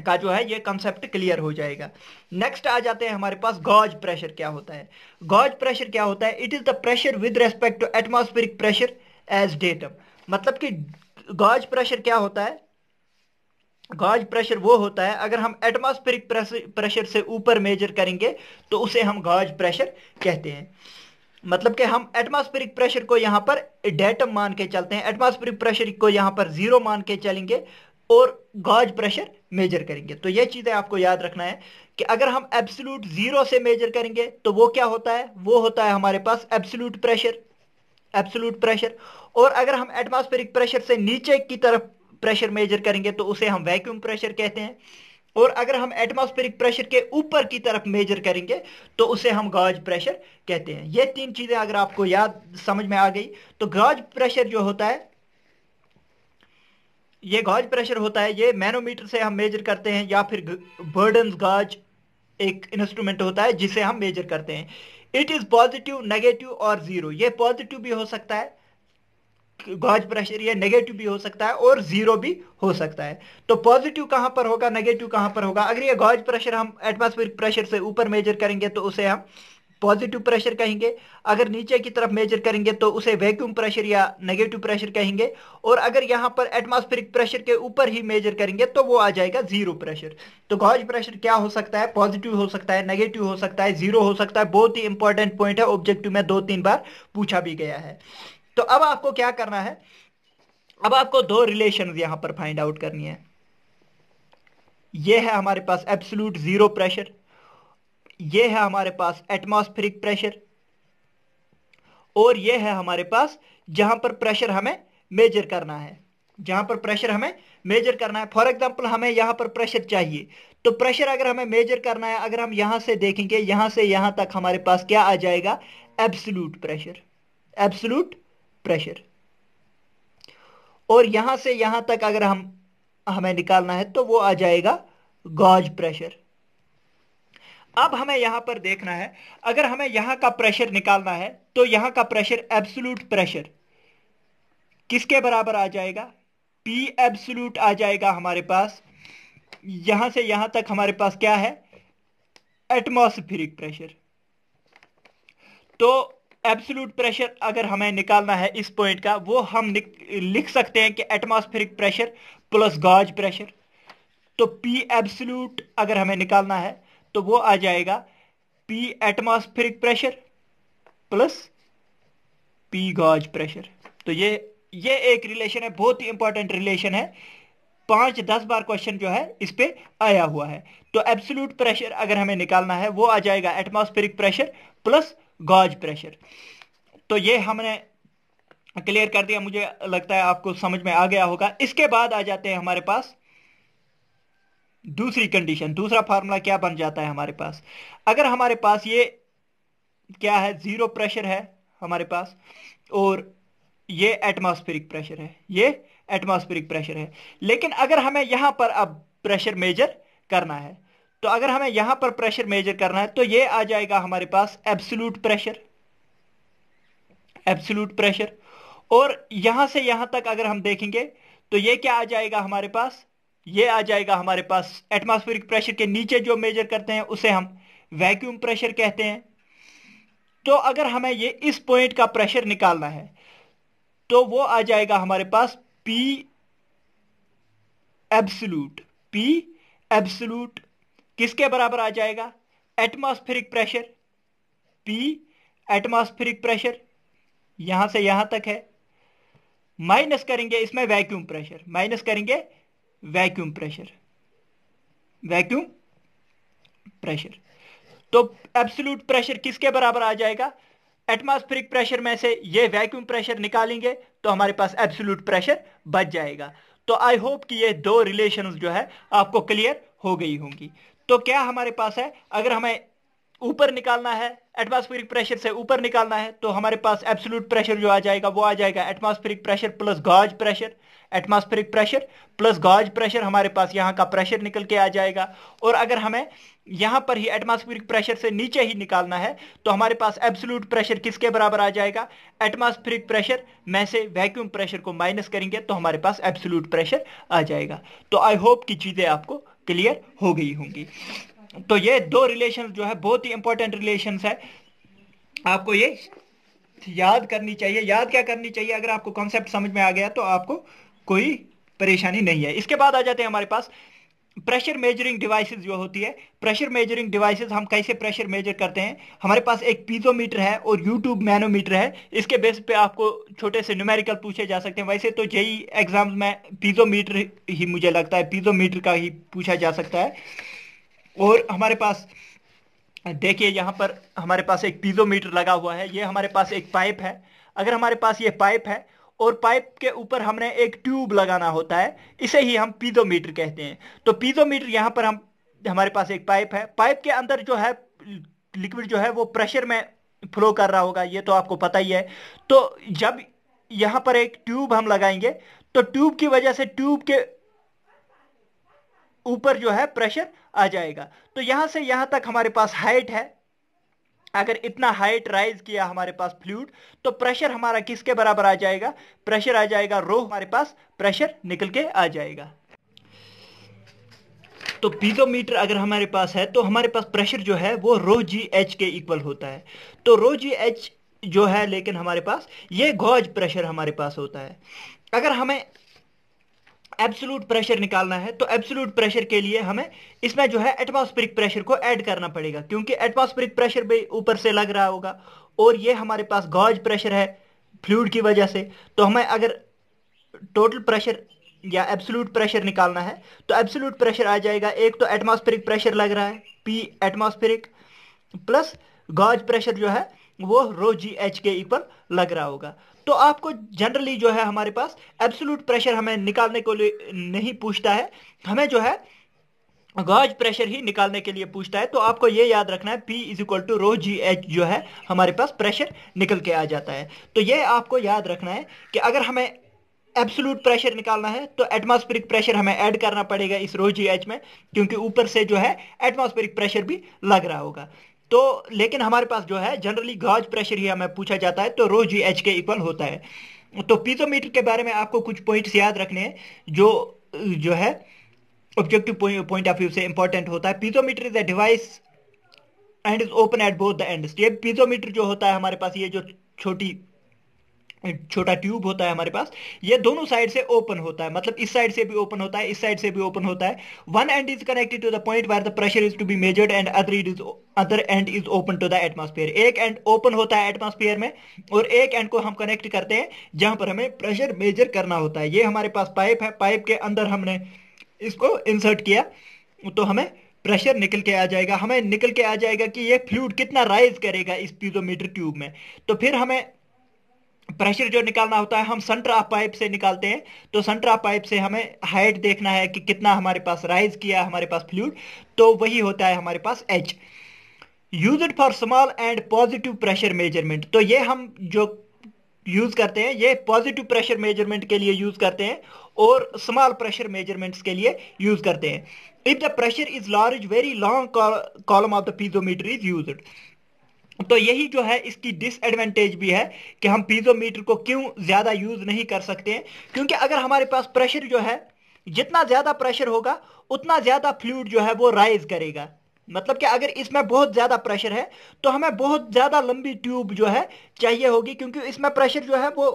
का जो है, ये कंसेप्ट क्लियर हो जाएगा। नेक्स्ट आ जाते हैं हमारे पास गॉज प्रेशर क्या होता है? गॉज प्रेशर क्या होता है? It is the pressure with respect to atmospheric pressure as datum मतलब कि गॉज प्रेशर क्या होता है? गॉज प्रेशर वो होता है, अगर हम एटमॉस्फेरिक प्रेशर से ऊपर मेजर करेंगे तो उसे हम गॉज प्रेशर कहते हैं। मतलब कि हम एटमॉस्फेरिक प्रेशर को यहाँ पर डेटम मान के चलते हैं। एटमॉस्फेरिक प्रेशर को यहाँ पर ज़ीरो मान के चलेंगे, और गॉज प्रेशर मेजर करेंगे। तो ये चीज़ें आपको याद रखना है कि अगर हम एब्सोल्यूट ज़ीरो से मेजर करेंगे तो वो क्या होता है? वो होता है हमारे पास एब्सोल्यूट प्रेशर एब्सोल्यूट प्रेशर और अगर हम एटमॉस्फेरिक प्रेशर से नीचे की तरफ़ प्रेशर मेजर करेंगे तो उसे हम वैक्यूम प्रेशर कहते हैं। और अगर हम एटमॉस्फेरिक प्रेशर के ऊपर की तरफ़ मेजर करेंगे तो उसे हम गाज प्रेशर कहते हैं। ये तीन चीज़ें अगर आपको याद, समझ में आ गई तो गाज प्रेशर जो होता है ये गॉज प्रेशर होता है, ये मैनोमीटर से हम मेजर करते हैं, या फिर बर्डन गाज एक इंस्ट्रूमेंट होता है जिसे हम मेजर करते हैं। इट इज़ पॉजिटिव नेगेटिव और ज़ीरो ये पॉजिटिव भी हो सकता है, गॉज प्रेशर ये नेगेटिव भी हो सकता है और ज़ीरो भी हो सकता है। तो पॉजिटिव कहाँ पर होगा नेगेटिव कहाँ पर होगा? अगर ये गॉज प्रेशर हम एटमॉस्फेरिक प्रेशर से ऊपर मेजर करेंगे तो उसे हम पॉजिटिव प्रेशर कहेंगे, अगर नीचे की तरफ़ मेजर करेंगे तो उसे वैक्यूम प्रेशर या नेगेटिव प्रेशर कहेंगे, और अगर यहाँ पर एटमॉस्फेरिक प्रेशर के ऊपर ही मेजर करेंगे तो वो आ जाएगा ज़ीरो प्रेशर तो गॉज प्रेशर क्या हो सकता है? पॉजिटिव हो सकता है नेगेटिव हो सकता है ज़ीरो हो सकता है, बहुत ही इंपॉर्टेंट पॉइंट है ऑब्जेक्टिव में दो तीन बार पूछा भी गया है. तो अब आपको क्या करना है? अब आपको दो रिलेशन यहाँ पर फाइंड आउट करनी है. यह है हमारे पास एब्सोल्यूट ज़ीरो प्रेशर ये है हमारे पास एटमॉस्फेरिक प्रेशर और ये है हमारे पास जहाँ पर प्रेशर हमें मेजर करना है। जहाँ पर प्रेशर हमें मेजर करना है। फॉर एग्जांपल हमें यहाँ पर प्रेशर चाहिए। तो प्रेशर अगर हमें मेजर करना है, अगर हम यहाँ से देखेंगे, यहाँ से यहाँ तक हमारे पास क्या आ जाएगा? एब्सोल्यूट प्रेशर एब्सोल्यूट प्रेशर और यहाँ से यहाँ तक अगर हम, हमें निकालना है तो वो आ जाएगा गॉज प्रेशर अब हमें यहाँ पर देखना है, अगर हमें यहाँ का प्रेशर निकालना है तो यहाँ का प्रेशर एब्सोल्यूट प्रेशर किसके बराबर आ जाएगा? पी एब्सोल्यूट आ जाएगा हमारे पास. यहाँ से यहाँ तक हमारे पास क्या है? एटमॉस्फेरिक प्रेशर तो एब्सोल्यूट प्रेशर अगर हमें निकालना है इस पॉइंट का, वो हम लिख सकते हैं कि atmospheric pressure plus gauge pressure तो पी एब्सोल्यूट अगर हमें निकालना है तो वो आ जाएगा P atmospheric pressure plus P gauge pressure तो ये ये एक रिलेशन है, बहुत ही इंपॉर्टेंट रिलेशन है। पाँच, दस बार क्वेश्चन जो है, इस पे आया हुआ है। तो एब्सोल्यूट प्रेशर अगर हमें निकालना है, वो आ जाएगा atmospheric pressure plus gauge pressure तो ये हमने क्लियर कर दिया। मुझे लगता है आपको समझ में आ गया होगा। इसके बाद आ जाते हैं हमारे पास दूसरी कंडीशन दूसरा फार्मूला क्या बन जाता है हमारे पास? अगर हमारे पास ये क्या है ज़ीरो प्रेशर है हमारे पास, और ये एटमॉस्फेरिक प्रेशर है, ये एटमॉस्फेरिक प्रेशर है। लेकिन अगर हमें यहाँ पर अब प्रेशर मेजर करना है तो अगर हमें यहाँ पर प्रेशर मेजर करना है तो ये आ जाएगा हमारे पास एब्सोल्यूट प्रेशर एब्सोल्यूट प्रेशर और यहाँ से यहाँ तक अगर हम देखेंगे तो ये क्या आ जाएगा हमारे पास? ये आ जाएगा हमारे पास एटमॉस्फेरिक प्रेशर के नीचे जो मेजर करते हैं, उसे हम वैक्यूम प्रेशर कहते हैं। तो अगर हमें ये इस पॉइंट का प्रेशर निकालना है तो वो आ जाएगा हमारे पास पी एब्सोल्यूट पी एब्सलूट किसके बराबर आ जाएगा? Atmospheric pressure P atmospheric pressure यहाँ से यहाँ तक है। माइनस करेंगे इसमें वैक्यूम प्रेशर माइनस करेंगे वैक्यूम प्रेशर वैक्यूम प्रेशर तो एब्सोल्यूट प्रेशर किसके बराबर आ जाएगा? एटमॉस्फेरिक प्रेशर में से ये वैक्यूम प्रेशर निकालेंगे तो हमारे पास एब्सोल्यूट प्रेशर बच जाएगा। तो आई होप कि ये दो रिलेशन जो है, आपको क्लियर हो गई होंगी। तो क्या हमारे पास है? अगर हमें ऊपर निकालना है एटमॉस्फेरिक प्रेशर से ऊपर निकालना है तो हमारे पास एब्सोल्यूट प्रेशर जो आ जाएगा, वो आ जाएगा atmospheric pressure plus gauge pressure atmospheric pressure plus gauge pressure हमारे पास यहाँ का प्रेशर निकल के आ जाएगा. और अगर हमें यहाँ पर ही एटमॉस्फेरिक प्रेशर से नीचे ही निकालना है तो हमारे पास एब्सोल्यूट प्रेशर किसके बराबर आ जाएगा? एटमॉस्फेरिक प्रेशर में से वैक्यूम प्रेशर को माइनस करेंगे तो हमारे पास एब्सोल्यूट प्रेशर आ जाएगा. तो आई होप की चीज़ें आपको क्लियर हो गई होंगी. तो ये दो रिलेशन जो है, बहुत ही इंपॉर्टेंट रिलेशन है। आपको ये याद करनी चाहिए। याद क्या करनी चाहिए? अगर आपको कॉन्सेप्ट समझ में आ गया तो आपको कोई परेशानी नहीं है। इसके बाद आ जाते हैं हमारे पास प्रेशर मेजरिंग डिवाइसेस जो होती है। प्रेशर मेजरिंग डिवाइसेस हम कैसे प्रेशर मेजर करते हैं? हमारे पास एक पीजोमीटर है और यूट्यूब मैनोमीटर है। इसके बेस पे आपको छोटे से न्यूमेरिकल पूछे जा सकते हैं। वैसे तो जेई एग्ज़ाम में पीजोमीटर ही मुझे लगता है। पीजोमीटर का ही पूछा जा सकता है। और हमारे पास, देखिए यहाँ पर हमारे पास एक पीजोमीटर लगा हुआ है। ये हमारे पास एक पाइप है। अगर हमारे पास ये पाइप है और पाइप के ऊपर हमने एक ट्यूब लगाना होता है, इसे ही हम पीजोमीटर कहते हैं। तो पीजोमीटर यहाँ पर हम, हमारे पास एक पाइप है। पाइप के अंदर जो है, लिक्विड जो है वो प्रेशर में फ्लो कर रहा होगा, ये तो आपको पता ही है। तो जब यहाँ पर एक ट्यूब हम लगाएँगे तो ट्यूब की वजह से ट्यूब के ऊपर जो है प्रेशर आ जाएगा। तो यहाँ से यहाँ तक हमारे पास हाइट है। अगर इतना हाइट राइज किया हमारे पास फ्लूड तो प्रेशर हमारा किसके बराबर आ जाएगा? प्रेशर आ जाएगा रो हमारे पास प्रेशर निकल के आ जाएगा। तो पीजोमीटर अगर हमारे पास है तो हमारे पास प्रेशर जो है, वो रो जी एच के इक्वल होता है। तो रो जी एच जो है, लेकिन हमारे पास ये गॉज प्रेशर हमारे पास होता है। अगर हमें एब्सोलूट प्रेशर निकालना है तो एब्सोलूट प्रेशर के लिए हमें इसमें जो है एटमॉस्फेरिक प्रेशर को ऐड करना पड़ेगा, क्योंकि एटमॉस्फेरिक प्रेशर भी ऊपर से लग रहा होगा, और ये हमारे पास गॉज प्रेशर है फ्लूड की वजह से तो हमें अगर टोटल प्रेशर या एब्सोलूट प्रेशर निकालना है तो एब्सोलूट प्रेशर आ जाएगा, एक तो एटमॉस्फेरिक प्रेशर लग रहा है P atmospheric plus gauge pressure जो है, वो रो जी एच के इक्वल लग रहा होगा। तो आपको जनरली जो है हमारे पास एब्सोल्यूट प्रेशर हमें निकालने को नहीं पूछता है। हमें जो है गॉज प्रेशर ही निकालने के लिए पूछता है। तो आपको ये याद रखना है, P is equal to rho G H जो है हमारे पास प्रेशर निकल के आ जाता है। तो ये आपको याद रखना है कि अगर हमें एब्सोलूट प्रेशर निकालना है तो एटमॉस्फेरिक प्रेशर हमें ऐड करना पड़ेगा इस रो जी एच में, क्योंकि ऊपर से जो है एटमॉस्फेरिक प्रेशर भी लग रहा होगा। तो लेकिन हमारे पास जो है जनरली गाज प्रेशर ही हमें पूछा जाता है तो रो जी एच के इक्वल होता है। तो पीजोमीटर के बारे में आपको कुछ पॉइंट्स याद रखने हैं, जो जो है ऑब्जेक्टिव पॉइंट ऑफ़ व्यू से इंपॉर्टेंट होता है। Piezometer is a device and is open at both the ends ये पीजोमीटर जो होता है हमारे पास, ये जो छोटी छोटा ट्यूब होता है हमारे पास, ये दोनों साइड से ओपन होता है। मतलब इस साइड से भी ओपन होता है, इस साइड से भी ओपन होता है। One end is connected to the point where the pressure is to be measured and other it is other end is open to the atmosphere एक एंड ओपन होता है एटमॉस्फेयर में, और एक एंड को हम कनेक्ट करते हैं, जहाँ पर हमें प्रेशर मेजर करना होता है। ये हमारे पास पाइप है पाइप के अंदर हमने इसको इंसर्ट किया तो हमें प्रेशर निकल के आ जाएगा। हमें निकल के आ जाएगा कि ये फ्लूड कितना राइज करेगा इस पीजोमीटर ट्यूब में। तो फिर हमें प्रेशर जो निकालना होता है, हम सेंटर ऑफ़ पाइप से निकालते हैं। तो सेंटर पाइप से हमें हाइट देखना है कि कितना हमारे पास राइज किया, हमारे पास फ्लूड तो वही होता है हमारे पास H use it for small and positive pressure measurement तो ये हम जो यूज़ करते हैं, ये पॉजिटिव प्रेशर मेज़रमेंट के लिए यूज़ करते हैं और स्मॉल प्रेशर मेजरमेंट्स के लिए यूज़ करते हैं। If the pressure is large very long column of the piezometer is use तो यही जो है, इसकी डिसएडवांटेज भी है कि हम पीजोमीटर को क्यों ज़्यादा यूज़ नहीं कर सकते हैं। क्योंकि अगर हमारे पास प्रेशर जो है, जितना ज़्यादा प्रेशर होगा, उतना ज़्यादा फ्लूड जो है वो राइज करेगा। मतलब कि अगर इसमें बहुत ज़्यादा प्रेशर है तो हमें बहुत ज़्यादा लंबी ट्यूब जो है चाहिए होगी, क्योंकि इसमें प्रेशर जो है वो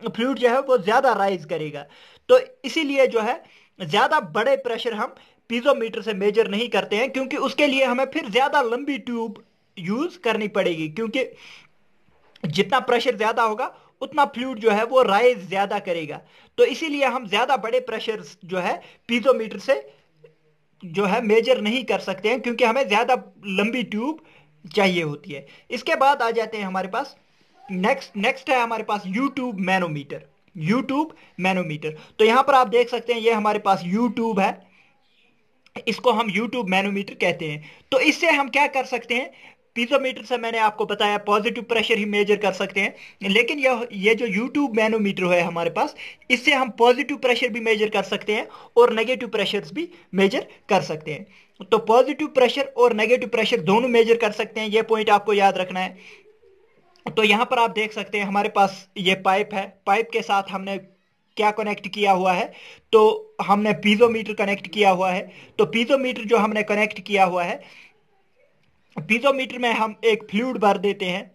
फ्लूड जो है वो ज़्यादा राइज करेगा। तो इसीलिए जो है, ज़्यादा बड़े प्रेशर हम पीजोमीटर से मेजर नहीं करते हैं, क्योंकि उसके लिए हमें फिर ज़्यादा लंबी ट्यूब यूज़ करनी पड़ेगी, क्योंकि जितना प्रेशर ज़्यादा होगा, उतना फ्लूड जो है वो राइज ज़्यादा करेगा। तो इसीलिए हम ज़्यादा बड़े प्रेशर जो है पीजोमीटर से जो है मेजर नहीं कर सकते हैं, क्योंकि हमें ज़्यादा लंबी ट्यूब चाहिए होती है। इसके बाद आ जाते हैं हमारे पास नेक्स्ट नेक्स्ट है हमारे पास U tube manometer U tube manometer तो यहाँ पर आप देख सकते हैं, ये हमारे पास यूट्यूब है। इसको हम यूट्यूब मैनोमीटर कहते हैं। तो इससे हम क्या कर सकते हैं पीजोमीटर से मैंने आपको बताया, पॉजिटिव प्रेशर ही मेजर कर सकते हैं। लेकिन यह, ये जो यूट्यूब मैनोमीटर है हमारे पास, इससे हम पॉजिटिव प्रेशर भी मेजर कर सकते हैं और नेगेटिव प्रेशर भी मेजर कर सकते हैं। तो पॉजिटिव प्रेशर और नेगेटिव प्रेशर दोनों मेजर कर सकते हैं, ये पॉइंट आपको याद रखना है। तो यहाँ पर आप देख सकते हैं, हमारे पास ये पाइप है। पाइप के साथ हमने क्या कनेक्ट किया हुआ है? तो हमने पीजोमीटर कनेक्ट किया हुआ है। तो पीजोमीटर जो हमने कनेक्ट किया हुआ है पीजोमीटर में हम एक फ्लूड भर देते हैं।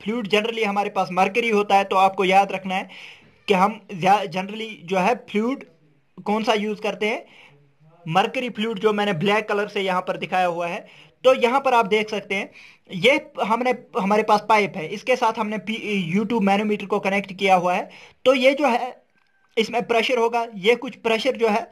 फ्लूड जनरली हमारे पास मरकरी होता है तो आपको याद रखना है कि हम जनरली जो है फ्लूड कौन सा यूज़ करते हैं? मरकरी फ्लूड जो मैंने ब्लैक कलर से यहाँ पर दिखाया हुआ है। तो यहाँ पर आप देख सकते हैं, ये हमने, हमारे पास पाइप है। इसके साथ हमने यूट्यूब मैनोमीटर को कनेक्ट किया हुआ है। तो ये जो है, इसमें प्रेशर होगा। ये कुछ प्रेशर जो है,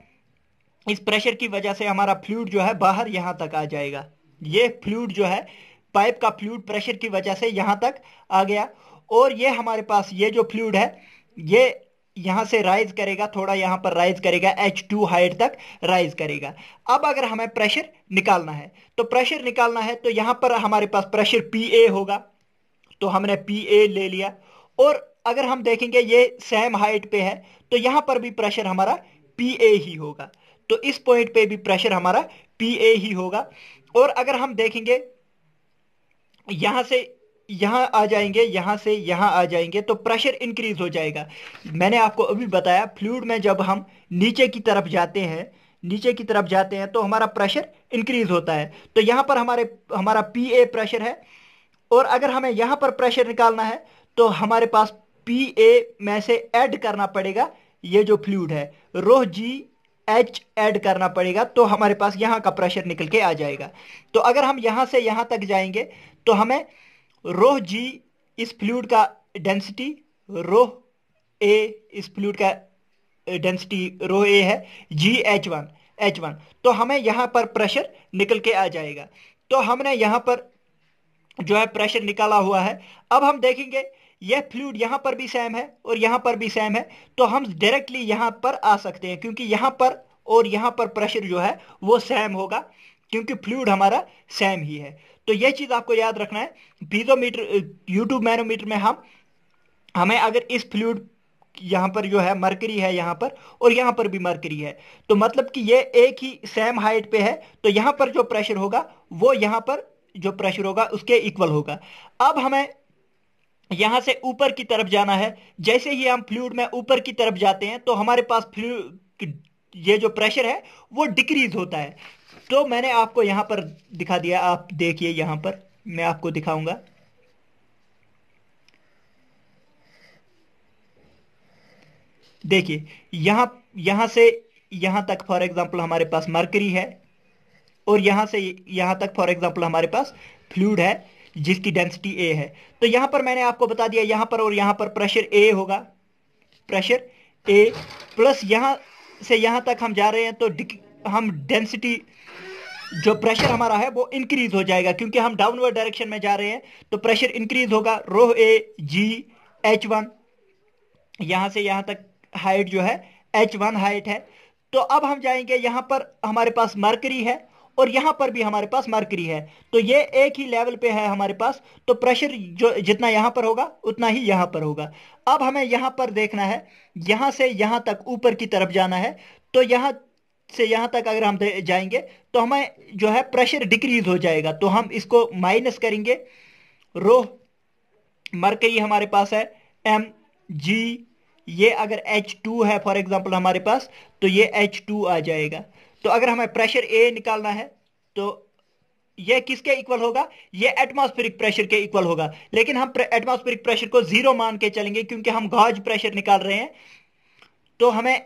इस प्रेशर की वजह से हमारा फ्लूड जो है बाहर यहाँ तक आ जाएगा। ये फ्लूड जो है, पाइप का फ्लूड प्रेशर की वजह से यहाँ तक आ गया। और ये हमारे पास ये जो फ्लूड है, ये यहाँ से राइज करेगा, थोड़ा यहाँ पर राइज करेगा एच टू हाइट तक राइज करेगा। अब अगर हमें प्रेशर निकालना है तो प्रेशर निकालना है तो यहाँ पर हमारे पास प्रेशर पी ए होगा। तो हमने पी ए ले लिया। और अगर हम देखेंगे ये सेम हाइट पे है तो यहाँ पर भी प्रेशर हमारा पी ए ही होगा। तो इस पॉइंट पे भी प्रेशर हमारा पी ए ही होगा। और अगर हम देखेंगे, यहाँ से यहाँ आ जाएँगे, यहाँ से यहाँ आ जाएँगे तो प्रेशर इंक्रीज हो जाएगा। मैंने आपको अभी बताया फ्लूड में जब हम नीचे की तरफ़ जाते हैं, नीचे की तरफ़ जाते हैं तो हमारा प्रेशर इंक्रीज होता है। तो यहाँ पर हमारे, हमारा पी ए प्रेशर है, और अगर हमें यहाँ पर प्रेशर निकालना है तो हमारे पास पी ए में से ऐड करना पड़ेगा, ये जो फ्लूड है। रोह जी एच ऐड करना पड़ेगा तो हमारे पास यहाँ का प्रेशर निकल के आ जाएगा। तो अगर हम यहाँ से यहाँ तक जाएँगे तो हमें रोह जी इस फ्लूड का डेंसिटी रोह ए इस फ्लूड का डेंसिटी रोह ए है G H one H one तो हमें यहाँ पर प्रेशर निकल के आ जाएगा। तो हमने यहाँ पर जो है प्रेशर निकाला हुआ है। अब हम देखेंगे यह फ्लूड यहाँ पर भी सेम है और यहाँ पर भी सेम है तो हम डायरेक्टली यहाँ पर आ सकते हैं क्योंकि यहाँ पर और यहाँ पर प्रेशर जो है वो सेम होगा क्योंकि फ्लूड हमारा सेम ही है तो यह चीज़ आपको याद रखना है पीजोमीटर यूट्यूब मैनोमीटर में हम हमें अगर इस फ्लूड यहाँ पर जो है मरकरी है यहाँ पर और यहाँ पर भी मरकरी है तो मतलब कि ये एक ही सेम हाइट पे है तो यहाँ पर जो प्रेशर होगा वो यहाँ पर जो प्रेशर होगा उसके इक्वल होगा अब हमें यहाँ से ऊपर की तरफ़ जाना है। जैसे ही हम फ्लूड में ऊपर की तरफ़ जाते हैं तो हमारे पास फ्लू ये जो प्रेशर है, वो डिक्रीज होता है। तो मैंने आपको यहाँ पर दिखा दिया। आप देखिए यहाँ पर। मैं आपको दिखाऊँगा। देखिए, यहाँ यहाँ से, यहाँ तक फॉर एग्जांपल हमारे पास मरकरी है, और यहाँ से, यहाँ तक फॉर एग्जांपल हमारे पास फ्लूड है। जिसकी डेंसिटी ए है। तो यहाँ पर मैंने आपको बता दिया, यहाँ पर और यहाँ पर प्रेशर ए होगा। प्रेशर ए प्लस यहाँ से यहाँ तक हम जा रहे हैं तो हम डेंसिटी जो प्रेशर हमारा है, वो इंक्रीज हो जाएगा, क्योंकि हम डाउनवर्ड डायरेक्शन में जा रहे हैं तो प्रेशर इंक्रीज होगा। रोह ए जी एच वन यहाँ से यहाँ तक हाइट जो है एच वन हाइट है। तो अब हम जाएँगे, यहाँ पर हमारे पास मरकरी है। और यहाँ पर भी हमारे पास मरकरी है। तो ये एक ही लेवल पे है हमारे पास। तो प्रेशर जो जितना यहाँ पर होगा, उतना ही यहाँ पर होगा। अब हमें यहाँ पर देखना है। यहाँ से यहाँ तक ऊपर की तरफ़ जाना है। तो यहाँ से यहाँ तक अगर हम जाएँगे तो हमें जो है प्रेशर डिक्रीज हो जाएगा। तो हम इसको माइनस करेंगे। रो मरकरी हमारे पास है। एम जी ये अगर H2 है फॉर एग्जांपल हमारे पास तो ये H2 आ जाएगा। तो अगर हमें प्रेशर ए निकालना है तो ये किसके इक्वल होगा? ये एटमॉस्फेरिक प्रेशर के इक्वल होगा। लेकिन हम एटमॉस्फेरिक प्रेशर को ज़ीरो मान के चलेंगे क्योंकि हम गॉज प्रेशर निकाल रहे हैं। तो हमें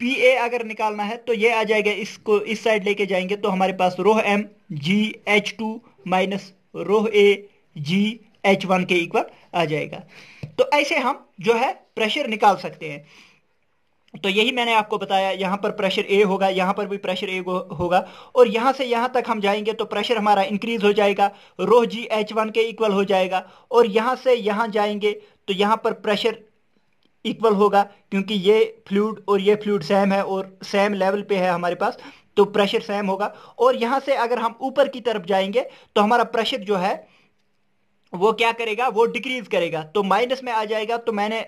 पी ए अगर निकालना है तो ये आ जाएगा इसको, इस साइड लेके जाएँगे तो हमारे पास rho M G H two minus rho A G H one के इक्वल आ जाएगा। तो ऐसे हम जो है प्रेशर निकाल सकते हैं। तो यही मैंने आपको बताया, यहाँ पर प्रेशर ए होगा, यहाँ पर भी प्रेशर ए होगा और यहाँ से यहाँ तक हम जाएँगे तो प्रेशर हमारा इंक्रीज हो जाएगा रोह जी एच वन के इक्वल हो जाएगा और यहाँ से यहाँ जाएँगे तो यहाँ पर प्रेशर इक्वल होगा क्योंकि ये फ्लूड और ये फ्लूड सेम है और सेम लेवल पे है हमारे पास तो प्रेशर सेम होगा और यहाँ से अगर हम ऊपर की तरफ़ जाएँगे तो हमारा प्रेशर जो है वो क्या करेगा? वो डिक्रीज करेगा। तो माइनस में आ जाएगा तो मैंने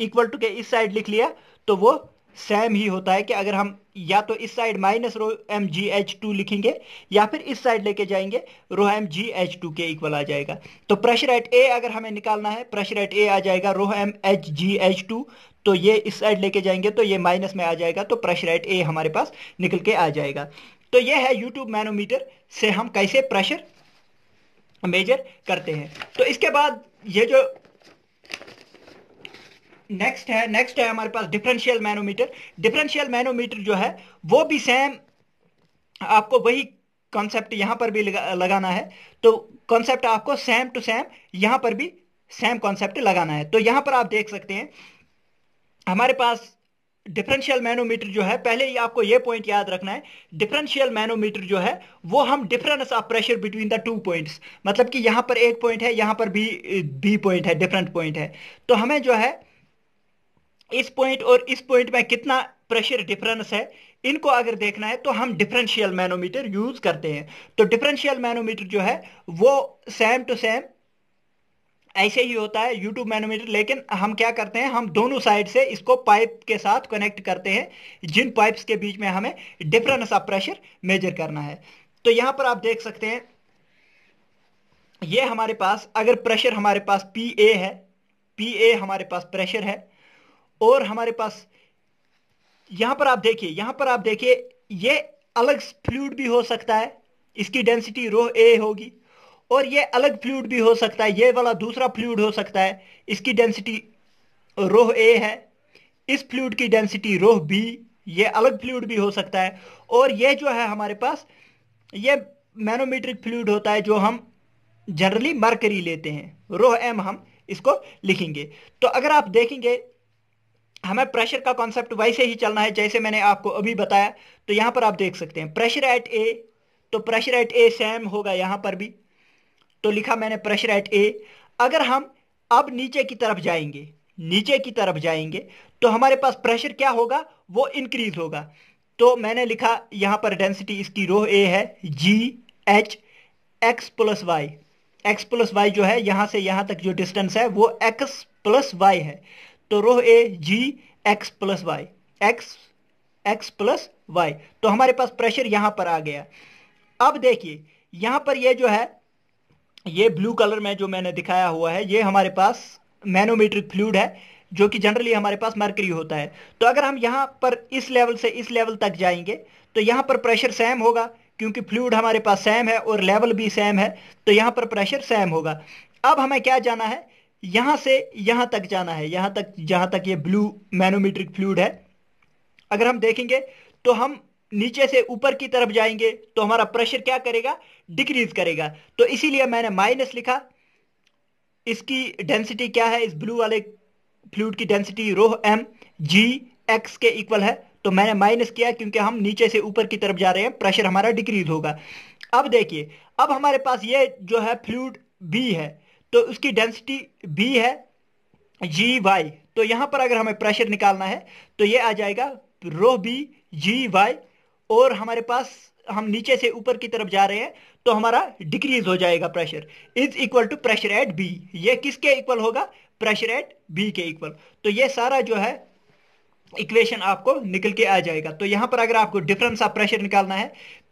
इक्वल टू के इस साइड लिख लिया तो वो सेम ही होता है कि अगर हम या तो इस side minus rho M G H two लिखेंगे, या फिर इस साइड लेके जाएँगे rho M G H two के इक्वल आ जाएगा। तो प्रेशर एट ए अगर हमें निकालना है प्रेशर एट ए आ जाएगा rho M H G H two तो ये इस साइड लेके जाएँगे तो ये माइनस में आ जाएगा तो प्रेशर एट ए हमारे पास निकल के आ जाएगा। तो ये है यूट्यूब मैनोमीटर से हम कैसे प्रेशर मेजर करते हैं। तो इसके बाद ये जो नेक्स्ट है नेक्स्ट है हमारे पास डिफरेंशियल मैनोमीटर डिफरेंशियल मैनोमीटर जो है वो भी सेम आपको वही कॉन्सेप्ट यहाँ पर भी लगा, लगाना है। तो कॉन्सेप्ट आपको सेम टू सेम यहाँ पर भी सेम कॉन्सेप्ट लगाना है। तो यहाँ पर आप देख सकते हैं हमारे पास डिफरेंशियल मैनोमीटर जो है पहले ही आपको यह पॉइंट याद रखना है डिफरेंशियल मैनोमीटर जो है वो हम difference of pressure between the two points मतलब कि यहाँ पर एक पॉइंट है यहाँ पर भी बी पॉइंट है डिफरेंट पॉइंट है। तो हमें जो है इस पॉइंट और इस पॉइंट में कितना प्रेशर डिफरेंस है, इनको अगर देखना है तो हम डिफरेंशियल मैनोमीटर यूज़ करते हैं। तो डिफरेंशियल मैनोमीटर जो है, वो सेम टू सेम ऐसे ही होता है यूट्यूब मैनोमीटर लेकिन हम क्या करते हैं, हम दोनों साइड से इसको पाइप के साथ कनेक्ट करते हैं, जिन पाइप्स के बीच में हमें डिफरेंस ऑफ़ प्रेशर मेजर करना है। तो यहाँ पर आप देख सकते हैं, ये हमारे पास, अगर प्रेशर हमारे पास पी ए है पी ए हमारे पास प्रेशर है और हमारे पास, यहाँ पर आप देखिए, यहाँ पर आप देखिए, ये अलग फ्लूड भी हो सकता है, इसकी डेंसिटी रो ए होगी, और ये अलग फ्लूड भी हो सकता है, ये वाला दूसरा फ्लूड हो सकता है, इसकी डेंसिटी रोह ए है, इस फ्लूड की डेंसिटी रोह बी ये अलग फ्लूड भी हो सकता है, और ये जो है हमारे पास, ये मैनोमीट्रिक फ्लूड होता है, जो हम जनरली मरकरी लेते हैं रोह एम हम इसको लिखेंगे। तो अगर आप देखेंगे हमें प्रेशर का कॉन्सेप्ट वैसे ही चलना है, जैसे मैंने आपको अभी बताया। तो यहाँ पर आप देख सकते हैं प्रेशर एट ए तो प्रेशर एट ए सेम होगा यहाँ पर भी। तो लिखा मैंने प्रेशर एट ए अगर हम अब नीचे की तरफ़ जाएँगे, नीचे की तरफ़ जाएँगे तो हमारे पास प्रेशर क्या होगा? वो इंक्रीज होगा। तो मैंने लिखा यहाँ पर डेंसिटी इसकी रोह ए है G H X plus Y X plus Y जो है, यहाँ से यहाँ तक जो डिस्टेंस है, वो एक्स प्लस वाई है। तो rho A G X plus Y, X X plus Y. तो हमारे पास प्रेशर यहाँ पर आ गया। अब देखिए, यहाँ पर ये जो है, ये ब्लू कलर में जो मैंने दिखाया हुआ है, ये हमारे पास मैनोमीट्रिक फ्लूड है, जो कि जनरली हमारे पास मरकरी होता है। तो अगर हम यहाँ पर इस लेवल से इस लेवल तक जाएँगे तो यहाँ पर प्रेशर सेम होगा, क्योंकि फ्लूड हमारे पास सेम है और लेवल भी सेम है तो यहाँ पर प्रेशर सेम होगा। अब हमें क्या जाना है? यहाँ से यहाँ तक जाना है, यहाँ तक, जहाँ तक ये ब्लू मैनोमीट्रिक फ्लूड है। अगर हम देखेंगे तो हम नीचे से ऊपर की तरफ़ जाएँगे तो हमारा प्रेशर क्या करेगा? डिक्रीज करेगा। तो इसीलिए मैंने माइनस लिखा। इसकी डेंसिटी क्या है? इस ब्लू वाले फ्लूड की density rho M G X के इक्वल है। तो मैंने माइनस किया, क्योंकि हम नीचे से ऊपर की तरफ़ जा रहे हैं प्रेशर हमारा डिक्रीज होगा। अब देखिए, अब हमारे पास ये जो है फ्लूड बी है। तो उसकी डेंसिटी बी है जी वाई तो यहाँ पर अगर हमें प्रेशर निकालना है तो ये आ जाएगा रो बी जी वाई और हमारे पास हम नीचे से ऊपर की तरफ़ जा रहे हैं तो हमारा डिक्रीज हो जाएगा pressure is equal to pressure at B ये किसके इक्वल होगा? प्रेशर एट बी के इक्वल तो ये सारा जो है इक्वेशन आपको निकल के आ जाएगा. तो यहाँ पर अगर आपको डिफरेंस ऑफ़ प्रेशर निकालना है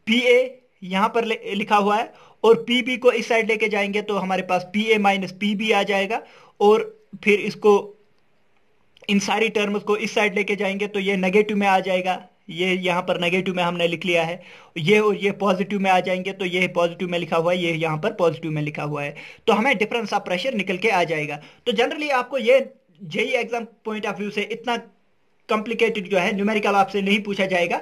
पी ए यहाँ पर लिखा हुआ है, और पी बी को इस साइड लेके जाएँगे तो हमारे पास P A minus P B आ जाएगा, और फिर इसको, इन सारी टर्म्स को इस साइड लेके जाएँगे तो ये नेगेटिव में आ जाएगा, ये यहाँ पर नेगेटिव में हमने लिख लिया है, ये और ये पॉजिटिव में आ जाएँगे तो ये पॉजिटिव में लिखा हुआ है, ये यहाँ पर पॉजिटिव में लिखा हुआ है तो हमें डिफरेंस ऑफ़ प्रेशर निकल के आ जाएगा। तो जनरली आपको ये JE exam point of view से इतना कॉम्प्लिकेटेड जो है न्यूमेरिकल आपसे नहीं पूछा जाएगा।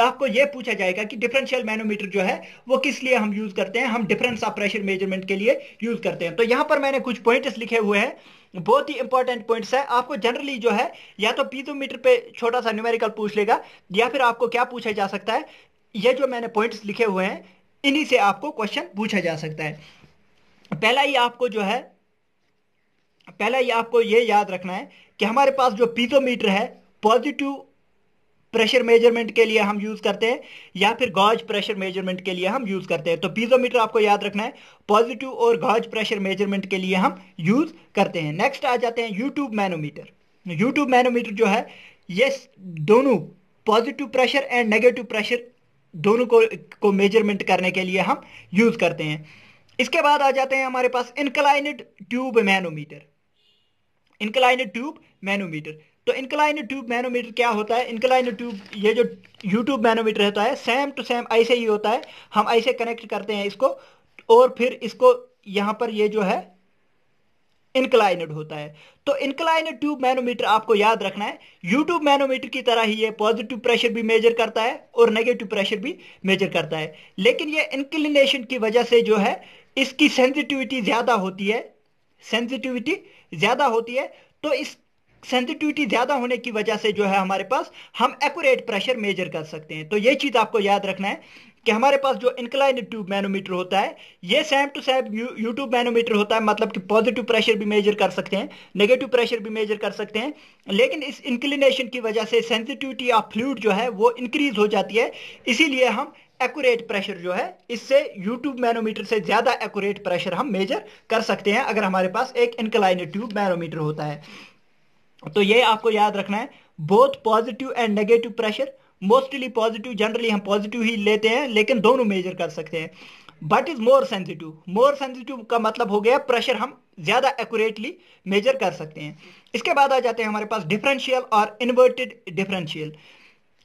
आपको यह पूछा जाएगा कि डिफरेंशियल मैनोमीटर जो है, वो किस लिए हम यूज़ करते हैं? हम डिफरेंस ऑफ़ प्रेशर मेज़रमेंट के लिए यूज़ करते हैं। तो यहाँ पर मैंने कुछ पॉइंट्स लिखे हुए हैं। बहुत ही इंपॉर्टेंट पॉइंट्स है। आपको जनरली जो है, या तो पीजोमीटर पे छोटा सा न्यूमेरिकल पूछ लेगा, या फिर आपको क्या पूछा जा सकता है? ये जो मैंने पॉइंट्स लिखे हुए हैं, इन्हीं से आपको क्वेश्चन पूछा जा सकता है। पहला ही आपको जो है, पहला ही आपको ये याद रखना है कि हमारे पास जो पीजोमीटर है पॉजिटिव प्रेशर मेज़रमेंट के लिए हम यूज़ करते हैं, या फिर गॉज प्रेशर मेज़रमेंट के लिए हम यूज़ करते हैं। तो पीजोमीटर आपको याद रखना है, पॉजिटिव और गॉज प्रेशर मेज़रमेंट के लिए हम यूज़ करते हैं। नेक्स्ट आ जाते हैं यूट्यूब मैनोमीटर। यूट्यूब मैनोमीटर जो है ये दोनों positive pressure and negative pressure दोनों को को मेज़रमेंट करने के लिए हम यूज़ करते हैं। इसके बाद आ जाते हैं हमारे पास inclined tube manometer. Inclined tube manometer. तो इनक्लाइन ट्यूब मैनोमीटर क्या होता है? इनक्लाइन ट्यूब ये जो यूट्यूब मैनोमीटर होता है सेम टू सेम ऐसे ही होता है। हम ऐसे कनेक्ट करते हैं इसको, और फिर इसको यहाँ पर ये जो है इनक्लाइनेड होता है। तो इनक्लाइनेड ट्यूब मैनोमीटर आपको याद रखना है। यूट्यूब मैनोमीटर की तरह ही ये पॉजिटिव प्रेशर भी मेजर करता है, और नेगेटिव प्रेशर भी मेजर करता है। लेकिन ये इंक्लिनेशन की वजह से जो है, इसकी सेंसिटिविटी ज़्यादा होती है। सेंसिटिविटी ज़्यादा होती है। तो इस सेंसिटिविटी ज़्यादा होने की वजह से जो है हमारे पास हम एक्यूरेट प्रेशर मेजर कर सकते हैं। तो ये चीज़ आपको याद रखना है कि हमारे पास जो इंक्लाइन ट्यूब मैनोमीटर होता है, ये same to same U tube manometer होता है मतलब कि पॉजिटिव प्रेशर भी मेजर कर सकते हैं नेगेटिव प्रेशर भी मेजर कर सकते हैं, लेकिन इस इंक्लिनेशन की वजह से सेंसिटिविटी ऑफ़ फ्लूड जो है वो इंक्रीज हो जाती है, इसीलिए हम एक्यूरेट प्रेशर जो है, इससे यूट्यूब मैनोमीटर से ज़्यादा एक्यूरेट प्रेशर हम मेजर कर सकते हैं, अगर हमारे पास एक इंक्लाइन ट्यूब मैनोमीटर होता है। तो ये आपको याद रखना है both positive and negative pressure mostly positive generally हम पॉजिटिव ही लेते हैं, लेकिन दोनों मेजर कर सकते हैं। But is more sensitive more sensitive का मतलब हो गया प्रेशर हम ज़्यादा एक्यूरेटली मेजर कर सकते हैं। इसके बाद आ जाते हैं हमारे पास डिफरेंशियल और इन्वर्टेड डिफरेंशियल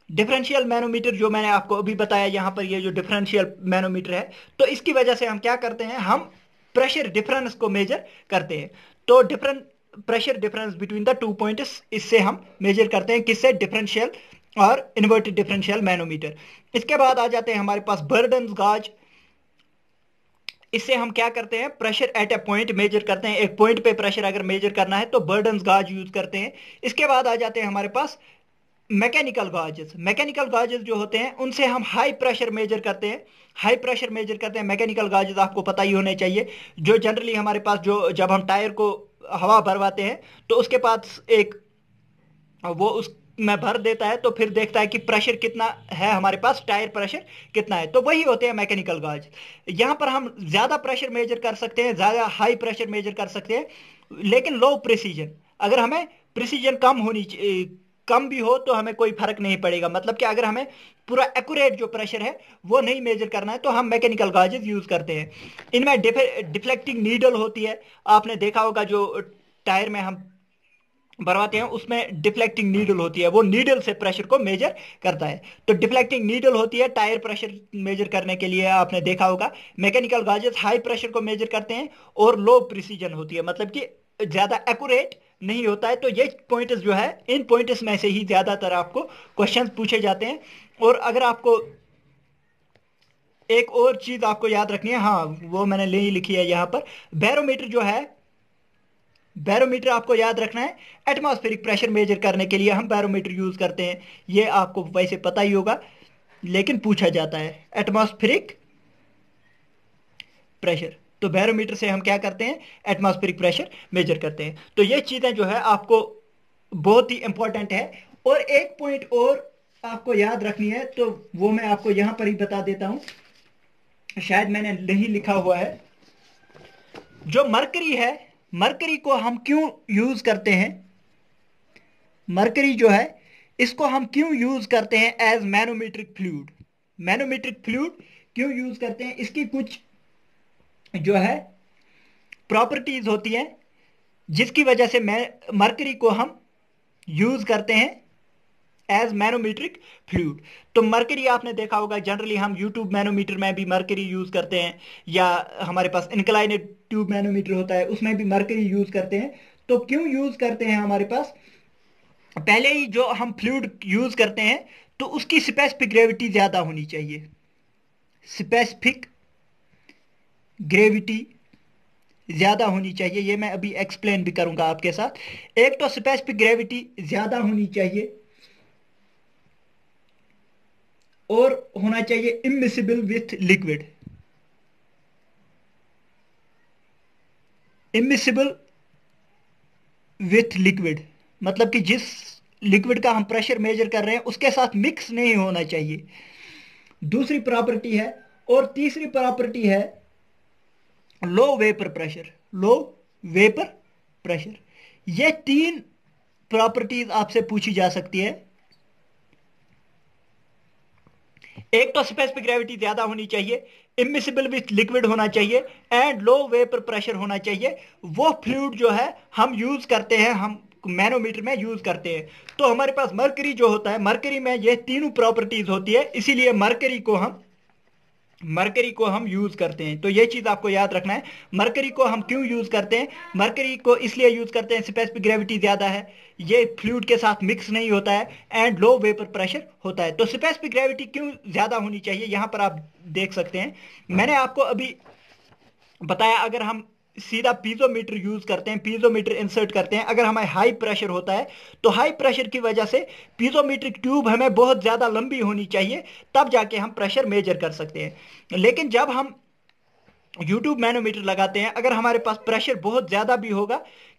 डिफरेंशियल मैनोमीटर जो मैंने आपको अभी बताया, यहाँ पर ये जो डिफरेंशियल मैनोमीटर है तो इसकी वजह से हम क्या करते हैं, हम प्रेशर डिफरेंस को मेजर करते हैं। तो different pressure difference between the two point इससे हम मेजर करते हैं किससे? डिफरेंशियल और इन्वर्टेड डिफरेंशियल मैनोमीटर इसके बाद आ जाते हैं हमारे पास बर्डन गाज इससे हम क्या करते हैं? Pressure at A point measure करते हैं। एक पॉइंट पे प्रेशर अगर मेजर करना है तो बर्डन गाज यूज़ करते हैं। इसके बाद आ जाते हैं हमारे पास मैकेनिकल गाजेस मैकेनिकल गाजेस जो होते हैं, उनसे हम हाई प्रेशर मेजर करते हैं। हाई प्रेशर मेजर करते हैं। मैकेनिकल गाजेस आपको पता ही होने चाहिए। जो जनरली हमारे पास जो, जब हम टायर को हवा भरवाते हैं तो उसके पास एक, वो उस, में भर देता है तो फिर देखता है कि प्रेशर कितना है हमारे पास टायर प्रेशर कितना है। तो वही होते हैं मैकेनिकल गाज यहाँ पर हम ज़्यादा प्रेशर मेजर कर सकते हैं, ज़्यादा हाई प्रेशर मेजर कर सकते हैं, लेकिन लो प्रिसीजन अगर हमें प्रिसीजन कम होनी कम भी हो तो हमें कोई फ़र्क नहीं पड़ेगा। मतलब कि अगर हमें पूरा एक्यूरेट जो प्रेशर है, वो नहीं मेजर करना है तो हम मैकेनिकल गाजेस यूज़ करते हैं। इनमें डिफ्लेक्टिंग नीडल होती है। आपने देखा होगा जो टायर में हम भरवाते हैं, उसमें डिफ्लेक्टिंग नीडल होती है। वो नीडल से प्रेशर को मेजर करता है। तो डिफ्लेक्टिंग नीडल होती है टायर प्रेशर मेजर करने के लिए। आपने देखा होगा मैकेनिकल गाजेस हाई प्रेशर को मेजर करते हैं और लो प्रिसीजन होती है। मतलब कि ज़्यादा एक्यूरेट नहीं होता है तो ये पॉइंट्स जो है, इन पॉइंट्स में से ही ज़्यादातर आपको क्वेश्चंस पूछे जाते हैं। और अगर आपको एक और चीज़ आपको याद रखनी है हाँ वो मैंने नहीं लिखी है यहाँ पर। बैरोमीटर जो है बैरोमीटर आपको याद रखना है। एटमॉस्फेरिक प्रेशर मेजर करने के लिए हम बैरोमीटर यूज़ करते हैं। ये आपको वैसे पता ही होगा, लेकिन पूछा जाता है। एटमॉस्फेरिक प्रेशर तो बैरोमीटर से हम क्या करते हैं? एटमॉस्फेरिक प्रेशर मेजर करते हैं। तो ये चीज़ें जो है आपको बहुत ही इंपॉर्टेंट है। और एक पॉइंट और आपको याद रखनी है तो वो मैं आपको यहाँ पर ही बता देता हूँ। शायद मैंने नहीं लिखा हुआ है। जो मरकरी है मरकरी को हम क्यों यूज़ करते हैं? मरकरी जो है, इसको हम क्यों यूज़ करते हैं as manometric fluid manometric fluid क्यों यूज़ करते हैं? इसकी कुछ जो है प्रॉपर्टीज़ होती है, जिसकी वजह से मरकरी को हम यूज़ करते हैं एज मैनोमीट्रिक फ्लूड तो मरकरी आपने देखा होगा जनरली हम यूट्यूब मैनोमीटर में भी मरकरी यूज़ करते हैं, या हमारे पास इनक्लाइनेड ट्यूब मैनोमीटर होता है, उसमें भी मरकरी यूज़ करते हैं। तो क्यों यूज़ करते हैं हमारे पास? पहले ही जो हम फ्लूड यूज़ करते हैं तो उसकी स्पेसिफिक ग्रेविटी ज़्यादा होनी चाहिए। स्पेसिफिक ग्रेविटी ज़्यादा होनी चाहिए, ये मैं अभी एक्सप्लेन भी करूँगा आपके साथ। एक तो स्पेसिफिक ग्रेविटी ज़्यादा होनी चाहिए और होना चाहिए immiscible with liquid immiscible with liquid मतलब कि जिस लिक्विड का हम प्रेशर मेजर कर रहे हैं, उसके साथ मिक्स नहीं होना चाहिए। दूसरी प्रॉपर्टी है और तीसरी प्रॉपर्टी है low vapour pressure low vapour pressure ये तीन प्रॉपर्टीज़ आपसे पूछी जा सकती है। एक तो स्पेसिफिक ग्रेविटी ज़्यादा होनी चाहिए इमिसिबल विथ लिक्विड होना चाहिए एंड लो वेपर प्रेशर होना चाहिए। वो फ्लूड जो है, हम यूज़ करते हैं, हम मैनोमीटर में यूज़ करते हैं। तो हमारे पास मरकरी जो होता है मरकरी में ये तीनों प्रॉपर्टीज़ होती है, इसीलिए मरकरी को हम मरकरी को हम यूज़ करते हैं। तो ये चीज़ आपको याद रखना है। मरकरी को हम क्यों यूज़ करते हैं? मरकरी को इसलिए यूज़ करते हैं स्पेसिफिक ग्रेविटी ज़्यादा है। ये फ्लूड के साथ मिक्स नहीं होता है एंड लो वेपर प्रेशर होता है। तो स्पेसिफिक ग्रेविटी क्यों ज़्यादा होनी चाहिए? यहाँ पर आप देख सकते हैं। मैंने आपको अभी बताया, अगर हम सीधा पीजोमीटर यूज़ करते हैं, पीजोमीटर इंसर्ट करते हैं। अगर हमें हाई प्रेशर होता है तो हाई प्रेशर की वजह से पीजोमीट्रिक ट्यूब हमें बहुत ज़्यादा लंबी होनी चाहिए, तब जाके हम प्रेशर मेजर कर सकते हैं। लेकिन जब हम यूट्यूब मैनोमीटर लगाते हैं, अगर हमारे पास प्रेशर बहुत ज़्यादा भी होगा,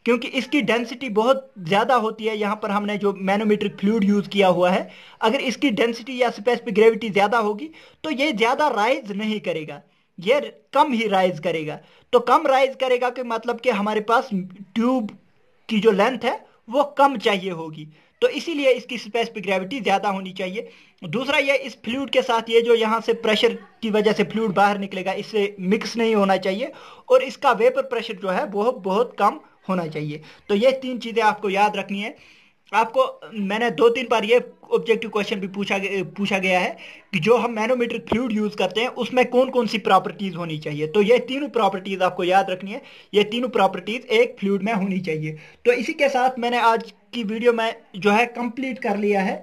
क्योंकि इसकी डेंसिटी बहुत ज़्यादा होती है, यहाँ पर हमने जो मैनोमीट्रिक फ्लूड यूज़ किया हुआ है, अगर इसकी डेंसिटी या स्पेसिफिक ग्रेविटी ज़्यादा होगी तो ये ज़्यादा राइज नहीं करेगा। ये कम ही राइज करेगा। तो कम राइज करेगा कि मतलब कि हमारे पास ट्यूब की जो लेंथ है, वो कम चाहिए होगी। तो इसीलिए इसकी स्पेसिफिक ग्रेविटी ज़्यादा होनी चाहिए। दूसरा ये इस फ्लूड के साथ ये जो यहाँ से प्रेशर की वजह से फ्लूड बाहर निकलेगा, इससे मिक्स नहीं होना चाहिए और इसका वेपर प्रेशर जो है, वो बहुत कम होना चाहिए। तो ये तीन चीज़ें आपको याद रखनी है। आपको, मैंने दो तीन बार ये ऑब्जेक्टिव क्वेश्चन भी पूछा पूछा गया है कि जो हम मैनोमीटर फ्लूड यूज़ करते हैं, उसमें कौन कौन सी प्रॉपर्टीज़ होनी चाहिए? तो ये तीनों प्रॉपर्टीज़ आपको याद रखनी है। ये तीनों प्रॉपर्टीज़ एक फ्लूड में होनी चाहिए। तो इसी के साथ मैंने आज की वीडियो में जो है कंप्लीट कर लिया है।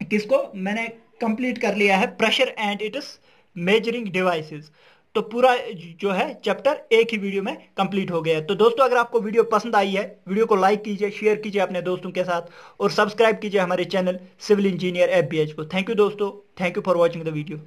किसको? मैंने कंप्लीट कर लिया है। Pressure and its measuring devices तो पूरा जो है चैप्टर एक ही वीडियो में कंप्लीट हो गया तो दोस्तों, अगर आपको वीडियो पसंद आई है, वीडियो को लाइक कीजिए, शेयर कीजिए अपने दोस्तों के साथ और सब्सक्राइब कीजिए हमारे चैनल सिविल इंजीनियर एफबीएच को। थैंक यू दोस्तों, thank you for watching the video.